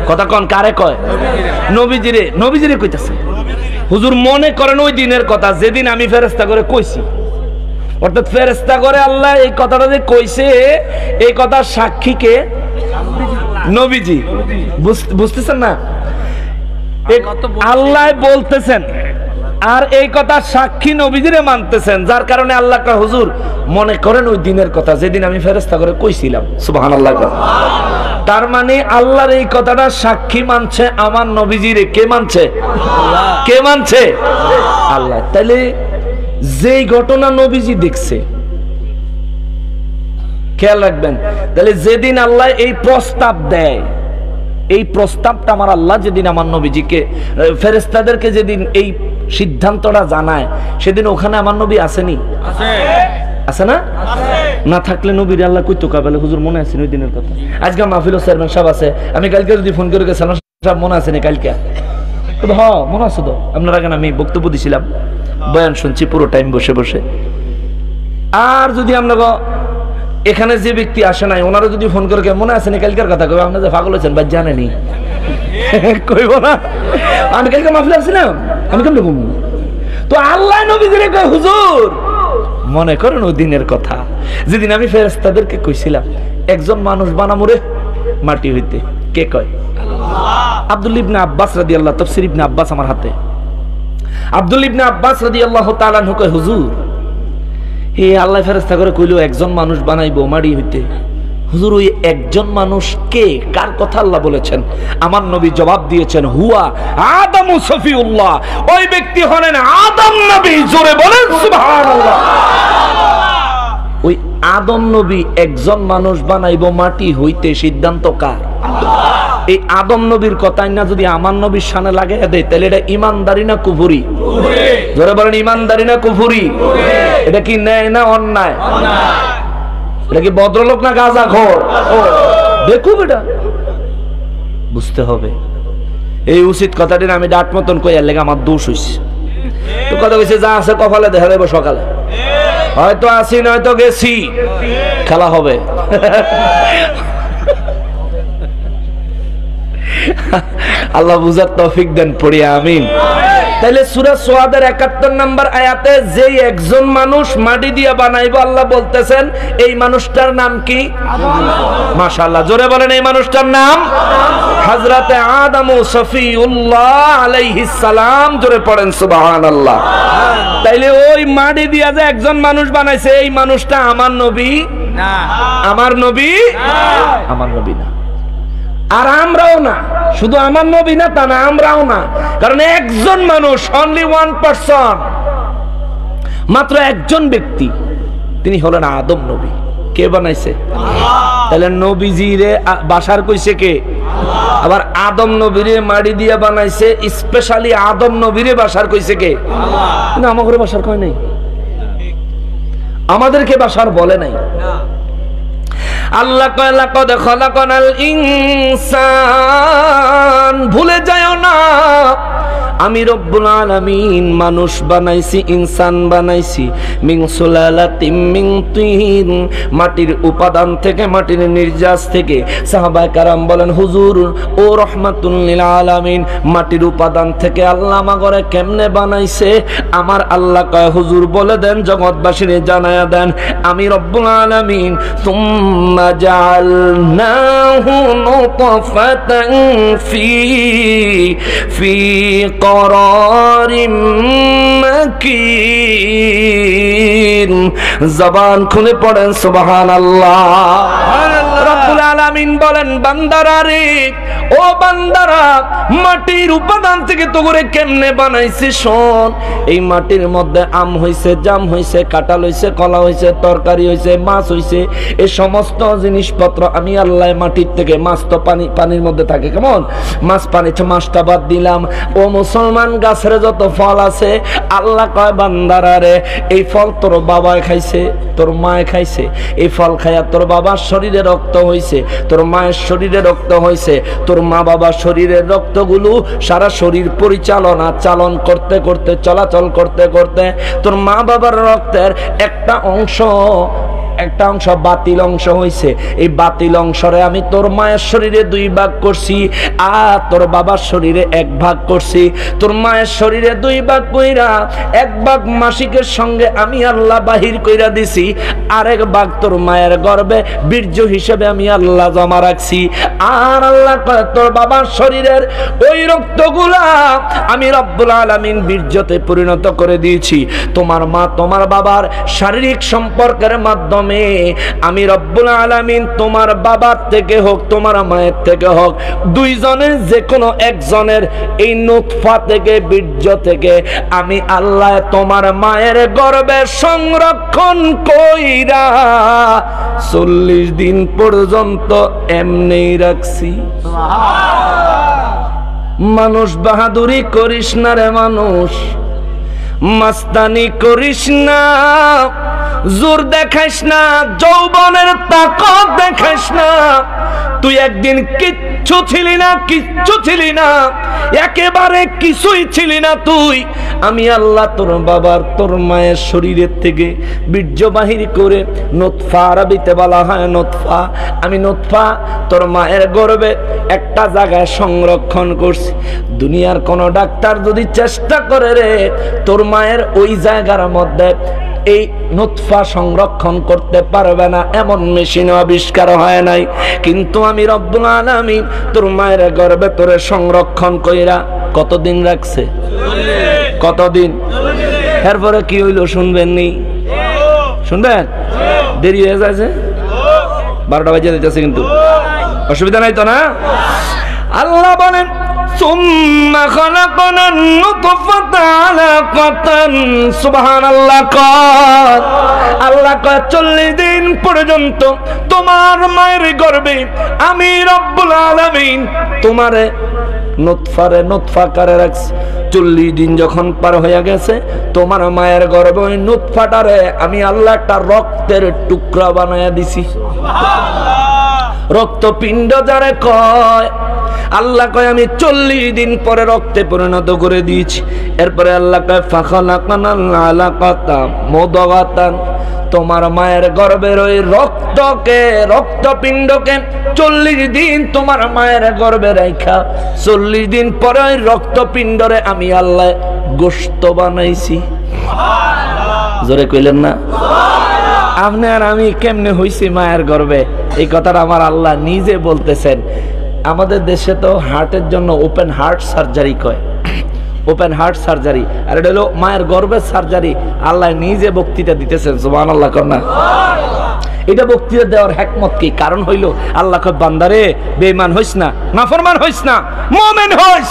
কথা কন, কারে কয়? নবীজিরে। নবীজিরে কইতাছে। হুজুর মনে করেন ওই দিনের কথা, যেদিন আমি ফেরেস্তা করে কইছি। অর্থাৎ ফেরেস্তা করে আল্লাহ এই কথাটা যে কইছে, এই কথার সাক্ষী কে? নবীজি। বুঝ- বুঝতেছেন না? আল্লাহ বলতেছেন, আর এই কথা সাক্ষী নবীজিরে মানতেছেন, যার কারণে আল্লাহ হুজুর, মনে করেন ওই দিনের কথা, যেদিন আমি ফেরেস্তা করে কইছিলাম। সুবহানাল্লাহ তার মানে আল্লাহর এই কথাটা সাক্ষী মানছে আমার নবীজিরে। কে মানছে? কে মানছে? আল্লাহ। তাইলে যেই ঘটনা নবীজি দেখছে খেয়াল রাখবেন তাহলে যেদিন আল্লাহ এই প্রস্তাব দেয় এই প্রস্তাবটা আমার আল্লাহ যেদিন আমার নবীজিকে ফেরেস্তাদেরকে যেদিন এই সিদ্ধান্তটা জানায় সেদিন ওখানে আমার নবী আসেনি? আছে না? না থাকলে নবীর আল্লাহ কইতো কাবেলে হুজুর মনে আছে ওই দিনের কথা? আজকে মাহফিল চেয়ারম্যান সাহেব আছে আমি কালকে যদি ফোন করে গেছিলাম সাহেব মনে আছে না কালকে হ মনে আছে তো? আপনার আগে আমি বক্তব্য দিছিলাম। বয়ান শুনছি, পুরো টাইম বসে বসে। আর যদি আপনাকে এখানে যে ব্যক্তি আসে নাই, ওনারা যদি ফোন করে মনে আছে না কালকের কথা? কবে আপনার যে পাগল হয়েছেন বা জানেনি কইব না। আমি কালকে মাহফিল আসছিলাম আমি কেমন ঘুমু? তো আল্লাহ নবীজিরে কয়, হুজুর, মনে করেন ওই দিনের কথা? যেদিন আমি ফেরেস্তাদেরকে কইছিলাম, একজন মানুষ বানামুরে মাটি হইতে। কে কয়? আব্দুল ইবনে আব্বাস রাদিয়াল্লাহু তাফসীর ইবনে আব্বাস আমার হাতে। আব্দুল ইবনে আব্বাস রাদিয়াল্লাহু আল্লাহ আনহু কয়, হুজুর, হে আল্লাহ ফেরেস্তা করে কইলো, একজন মানুষ বানাইবো মাড়ি হইতে। হুজুর, ওই একজন মানুষ কে? কার কথা আল্লাহ বলেছেন? আমার নবী জবাব দিয়েছেন, হুয়া আদম সফিউল্লাহ। ওই ব্যক্তি হলেন আদম নবী, জোরে বলেন, সুবহানাল্লাহ। আদম নবী একজন মানুষ বানাইব মাটি হইতে সিদ্ধান্ত কার? এই আদম নবীর কথাই না যদি আমার নবীর সানে লাগে দেয় তাহলে এটা ইমানদারি না কুফুরি? ধরে বলেন, ইমানদারি না কুফুরি? এটা কি ন্যায় না অন্যায়? এটা কি ভদ্রলোক না গাজা ঘর দেখুক এটা। বুঝতে হবে। এই উচিত কথাটির আমি ডাট মতন কইয়ার লেগে আমার দোষ হইছে। কথা কইছে, যা আছে কপালে দেখা দেবো সকালে। হয়তো আসি নয়তো গেছি। খেলা হবে। আল্লাহ বুঝার তৌফিক দেন পড়িয়া আমিন। তাইলে সুরা সোয়াদের একাত্তর নাম্বার আয়াতে যেই একজন মানুষ মাটি দিয়া বানাইবো আল্লাহ বলতেছেন এই মানুষটার নাম কি? মাশাআল্লাহ জোরে বলেন এই মানুষটার নাম হযরতে আদম ও সফিউল্লাহ আলাইহিস সালাম। জোরে পড়েন সুবহানাল্লাহ। তাইলে ওই মাটি দিয়া যে একজন মানুষ বানাইছে এই মানুষটা আমার নবী? আমার নবী? আমার নবী না। আর আমরাও না। শুধু আমার নবী না তা না আমরাও না। কারণ একজন মানুষ অনলি ওয়ান পার্সন মাত্র একজন ব্যক্তি তিনি হলেন আদম নবী। কে বানাইছে? তাহলে নবীজিরে আ- বাসার কইছে কে? আবার আদম নবীরে মাড়ি দিয়ে বানাইছে স্পেশালি আদম নবীরে বাসার কইছে কে? না আমার ঘরে বাসার কয় নাই? আমাদেরকে বাসার বলে নাই। আল্লাহ লাকদ খলাকনাল ইনসান। ভুলে যায় না। আমি রব্বুল আলামিন মানুষ বানাইছি, ইনসান বানাইছি। মিং সুলালাতিম মিং তিন। মাটির উপাদান থেকে, মাটির নির্যাস থেকে সাহাবায়ে কারাম বলেন, হুজুর, ও রহমাতুল লিল আলামিন, মাটির উপাদান থেকে আল্লাহ আমাগরে কেমনে বানাইছে? আমার আল্লাহ কয়, হুজুর, বলে দেন, জগৎবাসীরে জানায়া দেন, আমি রব্বুল আলামিন, তুম্মা জাআলনাহু নুতফাতান ফি ফি মাকিন। জবান খুলে পড়েন সুবহানাল্লাহ। রব্বুল আলামিন বলেন বান্দারা রে ও বান্দারা, মাটির উপাদান থেকে তো করে কেমনে বানাইছি শোন? এই মাটির মধ্যে আম হইছে, জাম হইছে, কাঁঠাল হইছে, কলা হইছে, তরকারি হইছে, মাছ হইছে এই সমস্ত জিনিসপত্র আমি আল্লাহ মাটির থেকে মাছ তো পানি, পানির মধ্যে থাকে, কেমন? মাছ পানি মাছটা বাদ দিলাম। ও মুসলমান, গাছের যত ফল আছে, আল্লাহ কয়, বান্দারা রে, এই ফল তোর বাবায় খাইছে, তোর মায়ে খাইছে। এই ফল খাইয়া তোর বাবার শরীরে রক্ত হইছে, তোর মায়ের শরীরে রক্ত হইছে তোর মা বাবা শরীরের রক্তগুলো সারা শরীর পরিচালনা, চালন করতে করতে, চলাচল করতে করতে তোর মা বাবার রক্তের একটা অংশ একটা অংশ বাতিল অংশ হইছে। এই বাতিল অংশরে আমি তোর মায়ের শরীরে দুই ভাগ করছি আর তোর বাবার শরীরে এক ভাগ করছি। তোর মায়ের শরীরে দুই ভাগ কইরা এক ভাগ মাসিকের সঙ্গে আমি আল্লাহ বাহির কইরা দিছি, আরেক ভাগ তোর মায়ের গর্বে বীর্য হিসেবে আমি আল্লাহ জমা রাখছি। আর আল্লাহ তোর বাবার শরীরের ওই রক্তগুলা আমি রব্বুল আলামিন বীর্যতে পরিণত করে দিয়েছি। তোমার মা তোমার বাবার শারীরিক সম্পর্কের মাধ্যমে আমি রব্বুল আলামিন তোমার বাবার থেকে হোক তোমার মায়ের থেকে হোক দুইজনের যে কোনো একজনের এই নুতফা থেকে বীর্য থেকে আমি আল্লাহ তোমার মায়ের গর্বে সংরক্ষণ কইরা চল্লিশ দিন পর্যন্ত এমনি রাখছি। মানুষ বাহাদুরি করিস না রে মানুষ। মাস্তানি করিস না, জোর দেখাইস না, যৌবনের তাকত দেখাইস না। তুই একদিন কিচ্ছু ছিলি না, কিচ্ছু ছিলি না, একেবারে কিছুই ছিলি না তুই। আমি আল্লাহ তোর বাবার, তোর মায়ের শরীরের থেকে বীর্য বাহির করে নোৎফা আরবিতে বলা হয় নোৎফা আমি নোৎফা তোর মায়ের গর্বে একটা জায়গায় সংরক্ষণ করছি। দুনিয়ার কোনো ডাক্তার যদি চেষ্টা করে রে, তোর মায়ের ওই জায়গার মধ্যে এই নুৎফা সংরক্ষণ করতে পারবে না। এমন মেশিন আবিষ্কার হয় নাই। কিন্তু আমি রব্বুল আলামিন তোর মায়ের গর্বে তোরে সংরক্ষণ কইরা কতদিন রাখছে? কতদিন? এরপরে কি হইল শুনবেন নি? শুনবেন? দেরি হয়ে যাচ্ছে? বারোটা বাজে দিতেছে কিন্তু। অসুবিধা নাই তো না? আল্লাহ বলেন ثم خلقنا النطفة علقة سبحان الله قال আল্লাহ কয় চল্লিশ দিন পর্যন্ত তোমার মায়ের গর্বে আমি রব্বুল আলামিন তোমারে নোৎফারে নোৎফাকারে রাখছি চল্লিশ দিন যখন পার হয়ে গেছে তোমার মায়ের গর্বে ওই নোৎফাটারে আমি আল্লাহ একটা রক্তের টুকরা বানায়া দিছি রক্তপিণ্ড যারে কয়, আল্লাহ কয়, আমি চল্লিশ দিন পরে রক্তে পরিণত করে দিয়েছি। এরপরে আল্লাহ কয় ফাঁকা মোদগাতান। তোমার মায়ের গর্বের ওই রক্তকে, রক্তপিণ্ডকে চল্লিশ দিন তোমার মায়ের গর্বে রেখা চল্লিশ দিন পরে ওই রক্তপিণ্ডরে আমি আল্লাহ গোস্ত বানাইছি। জোরে কইলেন না? আপনি আর আমি কেমনে হইছি মায়ের গর্বে? এই কথাটা আমার আল্লাহ নিজে বলতেছেন। আমাদের দেশে তো হার্টের জন্য ওপেন হার্ট সার্জারি কয়। ওপেন হার্ট সার্জারি আর এটা হলো মায়ের গর্বের সার্জারি আল্লাহ নিজে বক্তৃতা দিতেছেন সুবান আল্লাহ কন্যা এটা বক্তৃতা দেওয়ার হ্যাকমত কি? কারণ হইল, আল্লাহ বান্দারে, বেঈমান হইস না, নাফরমান হইস না, মোমেন হইস,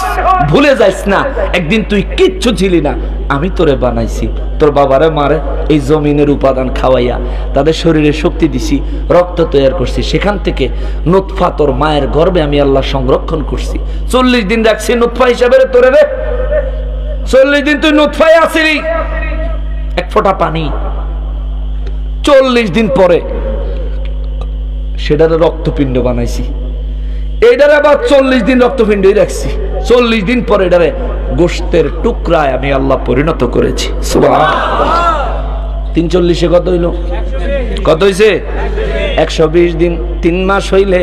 ভুলে যাইস না, একদিন তুই কিচ্ছু ছিলি না, আমি তোরে বানাইছি, তোর বাবারে মারে, এই জমিনের উপাদান খাওয়াইয়া, তাদের শরীরে শক্তি দিছি, রক্ত তৈরি করছি, সেখান থেকে নুৎফা তোর মায়ের গর্বে আমি আল্লাহ সংরক্ষণ করছি। চল্লিশ দিন রাখছি নুৎফা হিসাবে তোরে রে। চল্লিশ দিন তুই নুৎফায় আসিলি এক ফোঁটা পানি। চল্লিশ দিন পরে সেটারে রক্তপিণ্ড বানাইছি। এটারে আবার চল্লিশ দিন রক্তপিণ্ডই রাখছি। চল্লিশ দিন পরে এটারে গোস্তের টুকরায় আমি আল্লাহ পরিণত করেছি। তিন চল্লিশে কত হইল? কত হইছে? একশো বিশ দিন, তিন মাস হইলে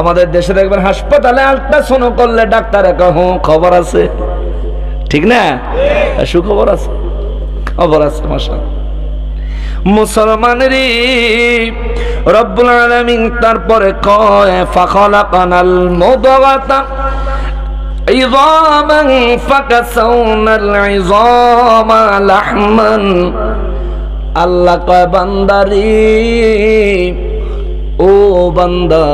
আমাদের দেশে দেখবেন হাসপাতালে আল্ট্রাসাউন্ড করলে ডাক্তার একা খবর আছে। ঠিক না? সুখবর আছে? খবর আছে মশা মুসলমানের রব্বুল আলামিন তারপরে কয় ফাখলাকানাল মুদগাতা عظاما فكسونا العظام لحما আল্লাহ কয় বান্দারি ও বান্দা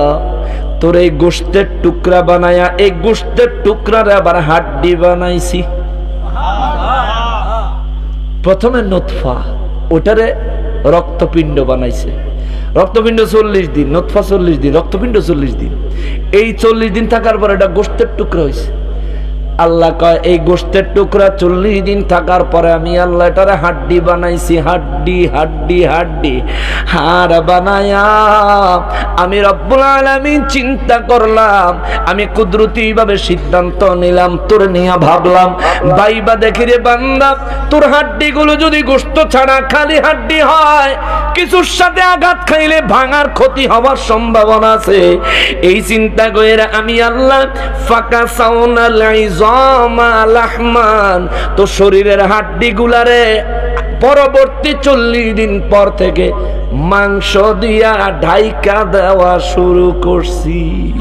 তোর এই গোষ্ঠের টুকরা বানায়া এই গোষ্ঠের টুকরার আবার হাড্ডি বানাইছি প্রথমে নতফা ওটারে রক্তপিণ্ড বানাইছে। রক্তপিণ্ড চল্লিশ দিন, নতফা চল্লিশ দিন, রক্তপিণ্ড চল্লিশ দিন। এই চল্লিশ দিন থাকার পর এটা গোষ্ঠের টুকরা হয়েছে আল্লাহ কয়, এই গোষ্ঠের টুকরা চল্লিশ দিন থাকার পরে আমি আল্লাহ এটারে হাড্ডি বানাইছি, হাড্ডি হাড্ডি হাড্ডি। হাড় বানায়া আমি রব্বুল আলামিন চিন্তা করলাম, আমি কুদরতি ভাবে সিদ্ধান্ত নিলাম, তোর নিয়ে ভাবলাম বাইবা দেখি রে বান্দা, তোর হাড্ডি গুলো যদি গোস্ত ছাড়া খালি হাড্ডি হয়, কিছুর সাথে আঘাত খাইলে ভাঙার ক্ষতি হওয়ার সম্ভাবনা আছে। এই চিন্তা করে আমি আল্লাহ ফাঁকা লাহমান, তো শরীরের হাড্ডি গুলারে পরবর্তী চল্লিশ দিন পর থেকে মাংস দিয়া ঢাইকা দেওয়া শুরু করছি।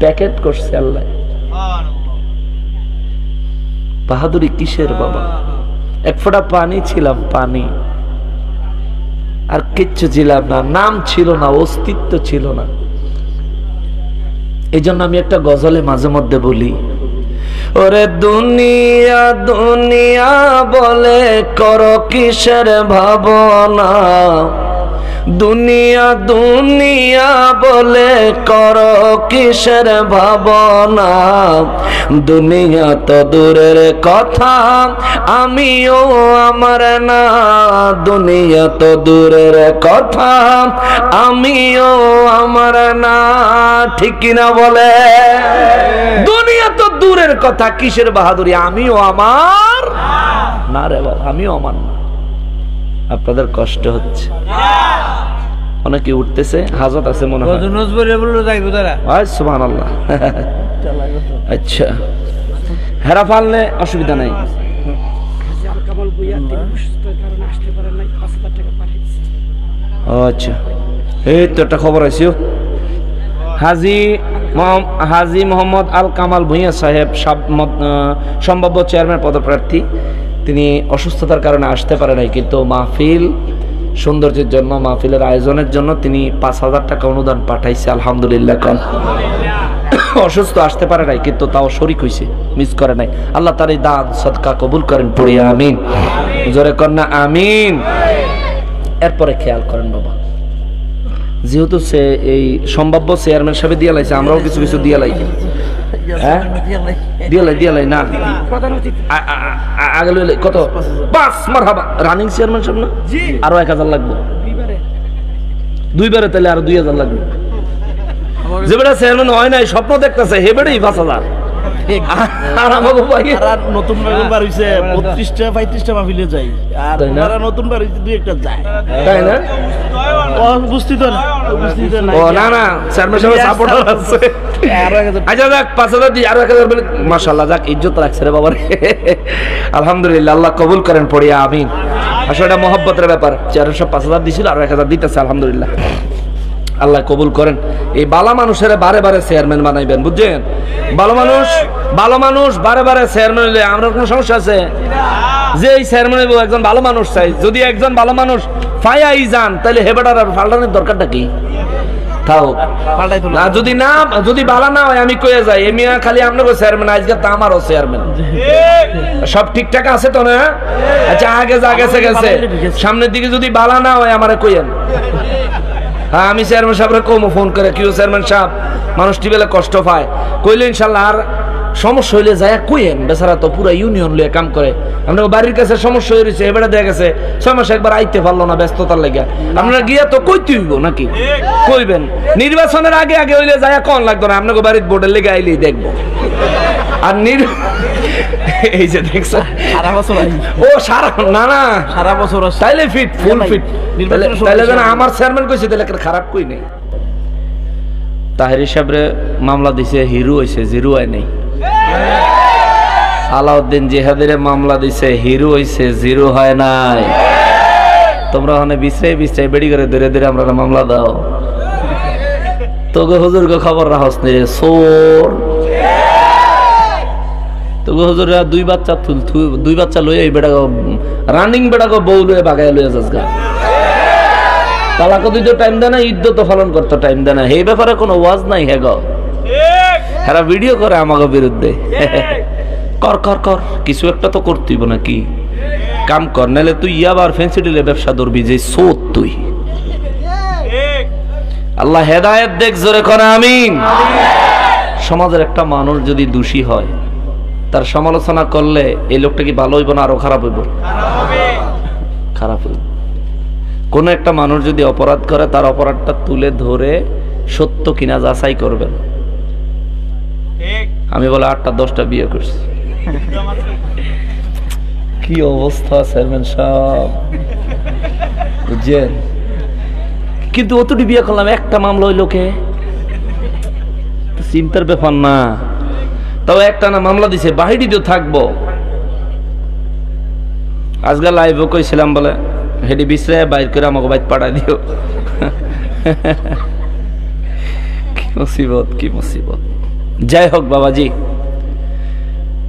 প্যাকেট করছে আল্লাহ। বাহাদুরি কিসের বাবা? এক ফোঁটা পানি ছিলাম, পানি। আর কিচ্ছু ছিলাম না, নাম ছিল না, অস্তিত্ব ছিল না। এই জন্য আমি একটা গজলে মাঝে মধ্যে বলি, ওরে দুনিয়া দুনিয়া বলে কর কিসের ভাবনা? দুনিয়া দুনিয়া বলে কর কিসের ভাবনা? দুনিয়া তো দূরের কথা, আমিও আমার না। দুনিয়া তো দূরের কথা, আমিও আমার না। ঠিক কিনা বলে? দুনিয়া তো দূরের কথা, কিসের বাহাদুরি? আমিও আমার না রে বাবা, আমিও আমার না। আপনাদের কষ্ট হচ্ছে। অনেকে উঠতেছে হাজত আছে মনে হয়। সুবহান আল্লাহ আচ্ছা। হেরা ফাললে অসুবিধা নাই। ও আচ্ছা। এই তো একটা খবর আছে হাজি হাজি মোহাম্মদ আল কামাল ভুঁইয়া সাহেব সম্ভাব্য চেয়ারম্যান পদপ্রার্থী। তিনি অসুস্থতার কারণে আসতে পারে নাই কিন্তু মাহফিল সৌন্দর্যের জন্য, মাহফিলের আয়োজনের জন্য তিনি পাঁচ হাজার টাকা অনুদান পাঠাইছে, আলহামদুলিল্লাহ কন অসুস্থ আসতে পারে নাই, কিন্তু তাও শরিক হইছে, মিস করে নাই। আল্লাহ তার এই দান, সদকা কবুল করেন পড়িয়া আমিন। জোরে কন্যা আমিন। এরপরে খেয়াল করেন বাবা। যেহেতু সে এই সম্ভাব্য চেয়ারম্যান সাহেব দিয়ে লাইছে, আমরাও কিছু কিছু দিয়ে লাই হ্যাঁ? দিয়ে লাই দিয়ে লাই না আ- আ- আ- আগে লইলে কত? পাঁচ মার হাবা রানিং চেয়ারম্যান সাহেব না? আরও এক হাজার লাগবে। দুইবারে। তাহলে আরও দুই হাজার লাগবে। যে বেটা চেয়ারম্যান হয় নাই স্বপ্ন দেখতেছে হে বেড়েই পাঁচ হাজার। আর আমাকে ভাই আর নতুন বার হইছে বত্রিশটা পঁয়ত্রিশটা মাহফিলে যাই। আর তাই নতুন বার হইছে দুই একটা যায়। তাই না? ও বুঝতে তো না। ও না না চেয়ারম্যান সাহেব সাপোর্টার আছে। আরও এক হাজার আচ্ছা যাক পাঁচ হাজার দিই আরও এক হাজার বলে মাসাল্লাহ যাক ইজ্জত রাখছে রে বাবার। আলহামদুলিল্লাহ আল্লাহ কবুল করেন পড়িয়া আমিন। আসলে এটা মহব্বতের ব্যাপার। চারশো পাঁচ হাজার দিছিল আরও এক হাজার দিতেছে আলহামদুলিল্লাহ। আল্লাহ কবুল করেন। এই বালা মানুষের বারে বারে চেয়ারম্যান বানাইবেন বুঝছেন? ভালো মানুষ ভালো মানুষ বারে বারে চেয়ারম্যান হইলে আমরা কোনো সমস্যা আছে? যে এই চেয়ারম্যান হইবো একজন ভালো মানুষ চাই। যদি একজন ভালো মানুষ ফায়াই যান তাহলে হেবেটার আর পাল্টানোর দরকারটা কি? তাও না যদি না যদি বালা না হয় আমি কয়ে যাই এমিয়া খালি আপনাকে চেয়ারম্যান আজকে তো আমারও চেয়ারম্যান সব ঠিকঠাক আছে তো না? আচ্ছা আগে যা গেছে গেছে। সামনের দিকে যদি বালা না হয় আমারে কইেন হ্যাঁ আমি চেয়ারম্যান সাহেবরে কমো ফোন করে কিউ চেয়ারম্যান সাহেব মানুষটি বেলা কষ্ট পায়। কইলে ইনশাল্লাহ আর সমস্যা হইলে যায় কইেন বেচারা তো পুরো ইউনিয়ন লইয়া কাম করে। আপনার বাড়ির কাছে সমস্যা হয়ে রয়েছে এবারে দেখা গেছে, ছয় একবার আইতে পারল না ব্যস্ততার লেগে। আপনারা গিয়া তো কইতে হইব নাকি? কইবেন। নির্বাচনের আগে আগে হইলে যায় কোন লাগতো না, আপনাকে বাড়ির বোর্ডের লেগে আইলেই দেখব। আর নির এই যে দেখছ। সারা বছর ও সারা না না। সারা বছর তাইলে ফিট ফুল ফিট তাইলে যেন আমার চেয়ারম্যান কইছে তাহলে খারাপ কই নেই? তাহেরি সাহেবরে মামলা দিছে হিরো হইছে জিরো হয় নাই। আলাউদ্দিন জিহাদের মামলা দিছে হিরো হইছে জিরো হয় নাই। তোমরা ওখানে বিশ্রাই বিশ্রাই বেড়ি করে ধীরে ধীরে আমরা মামলা দাও। তোকে হুজুর গো খবর রাখস নি রে সোর তোকে দুই বাচ্চা দুই বাচ্চা লই এই বেটা রানিং বেটা বউ লয়ে বাগায় লয়ে যাস গা। তালাকো দিতে টাইম দেয় না ঈদ তো পালন করতে টাইম দেয় না। এই ব্যাপারে কোনো ওয়াজ নাই হে গো। হেরা ভিডিও করে আমাকে বিরুদ্ধে। কর কর কর, কিছু একটা তো করতেইব নাকি? কাম কর নাহলে তুই ইয়াবার ফেন্সি ডিলে ব্যবসা ধরবি, যে সোত তুই। আল্লাহ হেদায়েত দেখ, জোরে করে, আমিন। সমাজের একটা মানুষ যদি দোষী হয় তার সমালোচনা করলে এই লোকটা কি ভালো হইব না আরও খারাপ হইব? খারাপ হইব। কোন একটা মানুষ যদি অপরাধ করে তার অপরাধটা তুলে ধরে সত্য কিনা যাচাই করবেন আমি বলে আটটা দশটা বিয়ে করছি। কি অবস্থা চেয়ারম্যান সাহেব? বুঝছেন? কিন্তু অতটি বিয়ে করলাম একটা মামলা ওই লোকে চিন্তার ব্যাপার না। তবে একটা না মামলা দিছে বাহিরি তো থাকব। আজকে লাইভও কইছিলাম বলে, হেডি বিশ্রায় বাইর করে আমাকে বাইর পাঠাই দিও। কি মুসিবত কি মুসিবত। যাই হোক বাবাজি,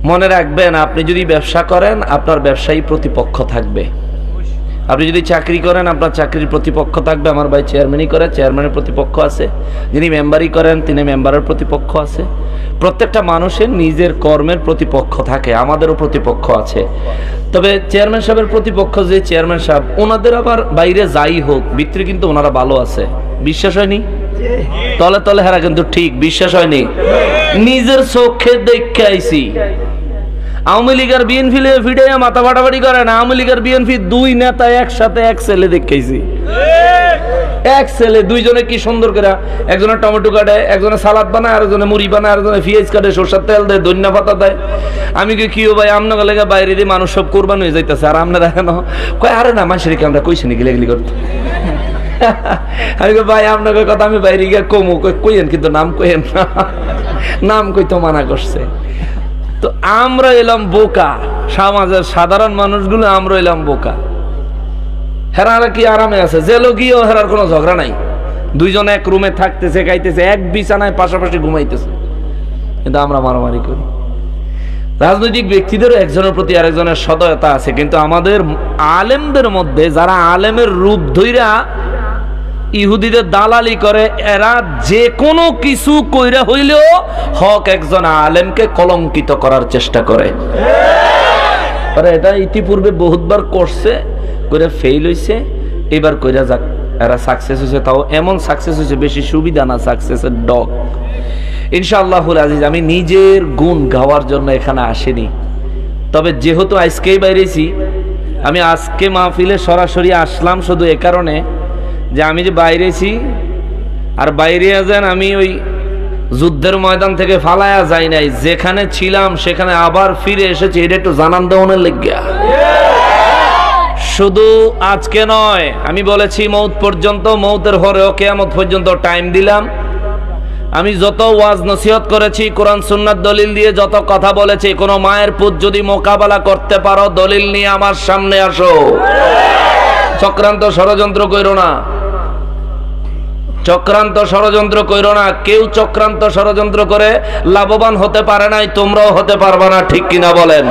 মনে রাখবেন, আপনি যদি ব্যবসা করেন, আপনার ব্যবসায়ী প্রতিপক্ষ থাকবে। আপনি যদি চাকরি করেন, আপনার চাকরির প্রতিপক্ষ থাকবে, আমার ভাই চেয়ারম্যানই করে চেয়ারম্যানের প্রতিপক্ষ আছে। যিনি মেম্বারই করেন, তিনি মেম্বারের প্রতিপক্ষ আছে। প্রত্যেকটা মানুষের নিজের কর্মের প্রতিপক্ষ থাকে, আমাদেরও প্রতিপক্ষ আছে। তবে চেয়ারম্যান সাহেবের প্রতিপক্ষ যে চেয়ারম্যান সাহেব, ওনাদের আবার বাইরে যাই হোক ভিতরে কিন্তু ওনারা ভালো আছে। বিশ্বাস হয়নি? তলে তলে হারা কিন্তু ঠিক, বিশ্বাস হয়নি? নিজের চোখে দেখে আইছি। আওয়ামী লীগের বিএনপি ফিডে মাথা ফাটাফাটি করে না আওয়ামী লীগের বিএনপি দুই নেতা একসাথে এক ছেলে দেখেছি এক ছেলে দুইজনে কি সুন্দর করে একজনে টমেটো কাটে একজনে সালাদ বানায় আরেকজনে মুড়ি বানায় আরেকজনে পেঁয়াজ কাটে সরষের তেল দেয় ধনিয়া পাতা দেয়। আমি কি কি ভাই আপনার লেগে বাইরে দিয়ে মানুষ সব কোরবান হয়ে যাইতেছে আর আপনারা এখন কয় আরে না মানুষের কি আমরা কইছি নাকি লেগলি করতে? আমি কই, ভাই আপনাকে কথা আমি বাইরে গিয়ে কমু। কই- কইয়েন কিন্তু নাম কইেন না। নাম কইতো মানা করছে। তো আমরা এলাম বোকা। সমাজের সাধারণ মানুষগুলো আমরা এলাম বোকা। হেরারা কি আরামে আছে? জেলো গিয়েও হেরার কোনো ঝগড়া নাই। দুইজন এক রুমে থাকতেছে, খাইতেছে, এক বিছানায় পাশাপাশি ঘুমাইতেছে। কিন্তু আমরা মারামারি করি। রাজনৈতিক ব্যক্তিদেরও একজনের প্রতি আরেকজনের সদয়তা আছে, কিন্তু আমাদের আলেমদের মধ্যে যারা আলেমের রূপ ধইরা ইহুদিদের দালালি করে, এরা যে কোনো কিছু কইরা হইলেও হক একজন আলেমকে কলঙ্কিত করার চেষ্টা করে। এটা ইতিপূর্বে বহুতবার করছে করে ফেল হইছে, এবার কইরা যাক, এরা সাকসেস হয়েছে তাও এমন সাকসেস হয়েছে বেশি সুবিধা না সাকসেসের ডগ। ইনশাআল্লাহুল আজিজ, আমি নিজের গুণ গাওয়ার জন্য এখানে আসিনি। তবে যেহেতু আজকেই বাইরেছি, আমি আজকে মাহফিলে সরাসরি আসলাম শুধু এ কারণে যে আমি যে বাইরেছি আর বাইরে যান আমি ওই যুদ্ধের ময়দান থেকে ফালায়া যাই নাই। যেখানে ছিলাম, সেখানে আবার ফিরে এসেছি। এটা একটু জানান দেওয়ানের লেগিয়া। শুধু আজকে নয়, আমি বলেছি মৌত পর্যন্ত, মৌতের হরেও কেয়ামত পর্যন্ত টাইম দিলাম। আমি যত ওয়াজ নসিহত করেছি, কোরআন সুন্নাত দলিল দিয়ে যত কথা বলেছি, কোনো মায়ের পুত যদি মোকাবেলা করতে পারো, দলিল নিয়ে আমার সামনে আসো। চক্রান্ত ষড়যন্ত্র করো না। চক্রান্ত ষড়যন্ত্র কইরো না। কেউ চক্রান্ত ষড়যন্ত্র করে লাভবান হতে পারে নাই, তোমরাও হতে পারবে না, ঠিক কিনা বলেন?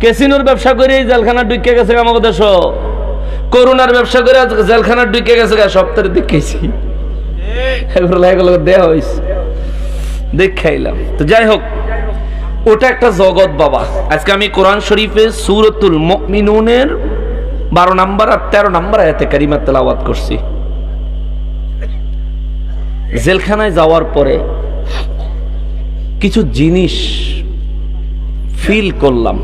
কেসিনোর ব্যবসা করে জেলখানা ঢুকে গেছে আমাকে দেশ। করোনার ব্যবসা করে জেলখানা ঢুকে গেছে সপ্তাহে দেখেছি দেওয়া হয়েছে দেখাইলাম তো যাই হোক, ওটা একটা জগৎ বাবা। আজকে আমি কোরআন শরীফে সুরতুল মুমিনুনের বারো নাম্বার আর তেরো নাম্বার আয়াতে কারিমা তেলাওয়াত করছি। জেলখানায় যাওয়ার পরে কিছু জিনিস ফিল করলাম।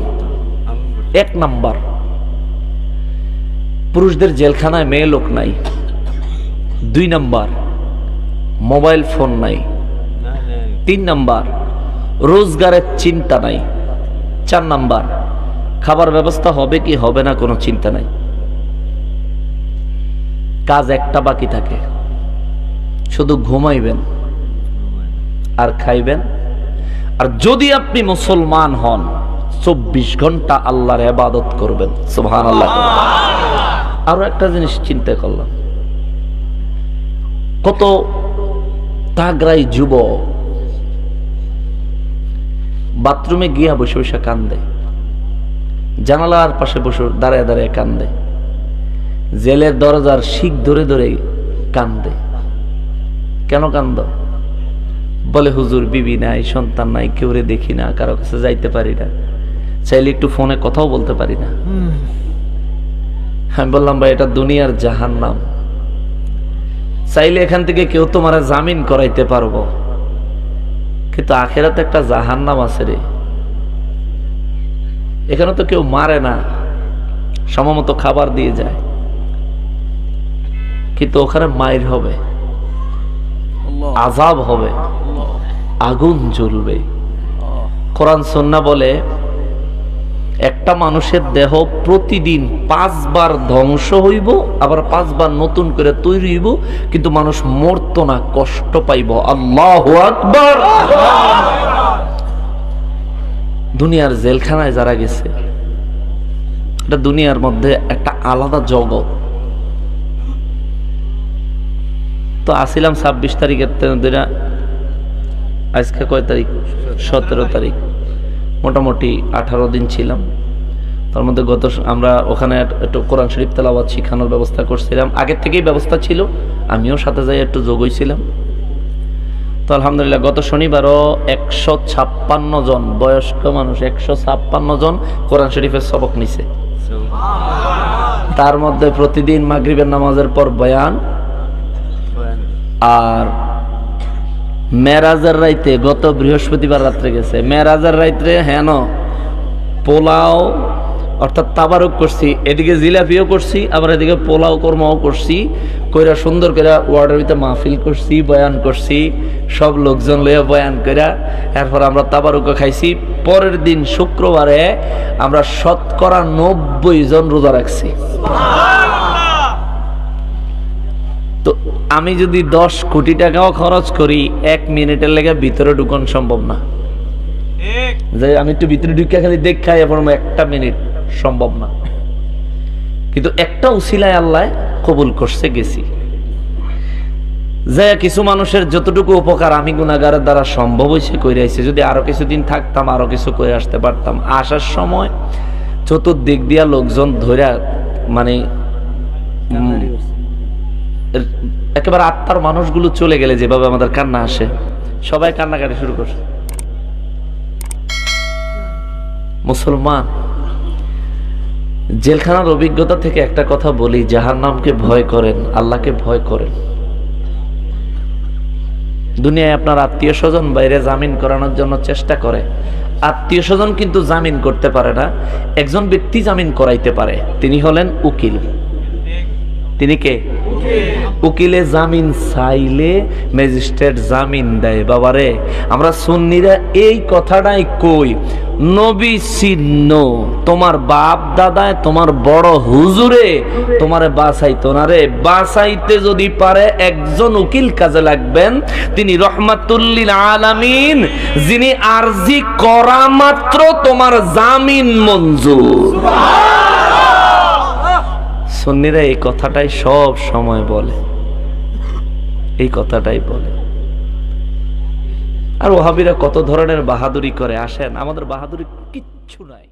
এক নাম্বার, পুরুষদের জেলখানায় মেয়ে লোক নাই। দুই নাম্বার, মোবাইল ফোন নাই। তিন নাম্বার, রোজগারের চিন্তা নাই। চার নাম্বার, খাবার ব্যবস্থা হবে কি হবে না কোনো চিন্তা নাই। কাজ একটা বাকি থাকে। শুধু ঘুমাইবেন আর খাইবেন। আর যদি আপনি মুসলমান হন চব্বিশ ঘণ্টা আল্লাহর এবাদত করবেন। সুহান আল্লাহ আরও একটা জিনিস চিন্তা করলাম। কত তাগরাই যুবক বাথরুমে গিয়া বসে বসে কান্দে। জানালার পাশে বসে দাঁড়ায় দাঁড়ায় কান্দে। জেলের দরজার শিখ ধরে ধরে কান্দে। কেন কান্দ? বলে, হুজুর, বিবি নাই, সন্তান নাই, কেউ রে দেখি না, কারও কাছে যাইতে পারি না। চাইলে একটু ফোনে কথাও বলতে পারি না। আমি বললাম, ভাই, এটা দুনিয়ার জাহান নাম চাইলে এখান থেকে কেউ তোমার জামিন করাইতে পারব। কিন্তু আখেরাতে একটা জাহান নাম আছে রে। এখানে তো কেউ মারে না সমমতো খাবার দিয়ে যায়। কিন্তু ওখানে মায়ের হবে। আজাব হবে আগুন জ্বলবে। কোরআন সন্না বলে একটা মানুষের দেহ প্রতিদিন পাঁচবার ধ্বংস হইব আবার পাঁচবার নতুন করে তৈরি হইব কিন্তু মানুষ মরতো না কষ্ট পাইব। আল্লাহ আকবার। দুনিয়ার জেলখানায় যারা গেছে এটা দুনিয়ার মধ্যে একটা আলাদা জগৎ। তো আসিলাম ছাব্বিশ তারিখের দিনা আজকে কয় তারিখ? সতেরো তারিখ। মোটামুটি আঠারো দিন ছিলাম। তার মধ্যে গত আমরা ওখানে একটু কোরআন শরীফ তেলাওয়াত শিখানোর ব্যবস্থা করছিলাম। আগের থেকেই ব্যবস্থা ছিল। আমিও সাথে যাই একটু যোগ হয়েছিলাম তো আলহামদুলিল্লাহ গত শনিবারও একশো ছাপ্পান্ন জন বয়স্ক মানুষ একশো ছাপ্পান্ন জন কোরআন শরীফের সবক নিছে। তার মধ্যে প্রতিদিন মাগরিবের নামাজের পর বয়ান আর মেরাজের রাইতে গত বৃহস্পতিবার রাত্রে গেছে। মেরাজের রাইতে হেন পোলাও, অর্থাৎ তাবারক করছি, এদিকে জিলাপিও করছি, আবার এদিকে পোলাও কর্মাও করছি, কইরা সুন্দর করে ওয়ার্ডের ভিতরে মাহফিল করছি, বয়ান করছি, সব লোকজন লইয়া বয়ান কইরা এরপর আমরা তাবারুকও খাইছি। পরের দিন শুক্রবারে আমরা শতকরা নব্বই জন রোজা রাখছি। তো আমি যদি দশ কোটি টাকাও খরচ করি এক মিনিটের লেগে ভিতরে ঢুকন সম্ভব না। যে আমি একটু ভিতরে ঢুকে খালি দেখাই এখন একটা মিনিট সম্ভব না। কিন্তু একটা উসিলায় আল্লাহ কবুল করছে গেছি। যে কিছু মানুষের যতটুকু উপকার আমি গুণাগারের দ্বারা সম্ভব হয়েছে করে আইছে। যদি আরও কিছুদিন থাকতাম আরও কিছু করে আসতে পারতাম। আসার সময় চতুর্দিক দিয়া লোকজন ধরে মানে একেবারে আত্মার মানুষগুলো চলে গেলে যেভাবে আমাদের কান্না আসে, সবাই কান্নাকাটি শুরু করছে। মুসলমান, জেলখানার অভিজ্ঞতা থেকে একটা কথা বলি যাহার নামকে ভয় করেন, আল্লাহকে ভয় করেন। দুনিয়ায় আপনার আত্মীয় স্বজন বাইরে জামিন করানোর জন্য চেষ্টা করে। আত্মীয় স্বজন কিন্তু জামিন করতে পারে না, একজন ব্যক্তি জামিন করাইতে পারে, তিনি হলেন উকিল। তিনি কে? উকিলে জামিন চাইলে ম্যাজিস্ট্রেট জামিন দেয়, বাবারে। আমরা সুন্নিরা এই কথাটাই কই, নবী চিহ্ন তোমার বাপ দাদায়, তোমার বড় হুজুরে তোমারে বাঁচাইতো না রে। বাঁচাইতে যদি পারে একজন উকিল কাজে লাগবেন, তিনি রহমাতুল্লিল আলামিন, যিনি আরজি করা মাত্র তোমার জামিন মঞ্জুর। সুন্নিরা এই কথাটাই সব সময় বলে। এই কথাটাই বলে। আর ওহাবিরা কত ধরনের বাহাদুরি করে আসেন? আমাদের বাহাদুরি কিচ্ছু নাই।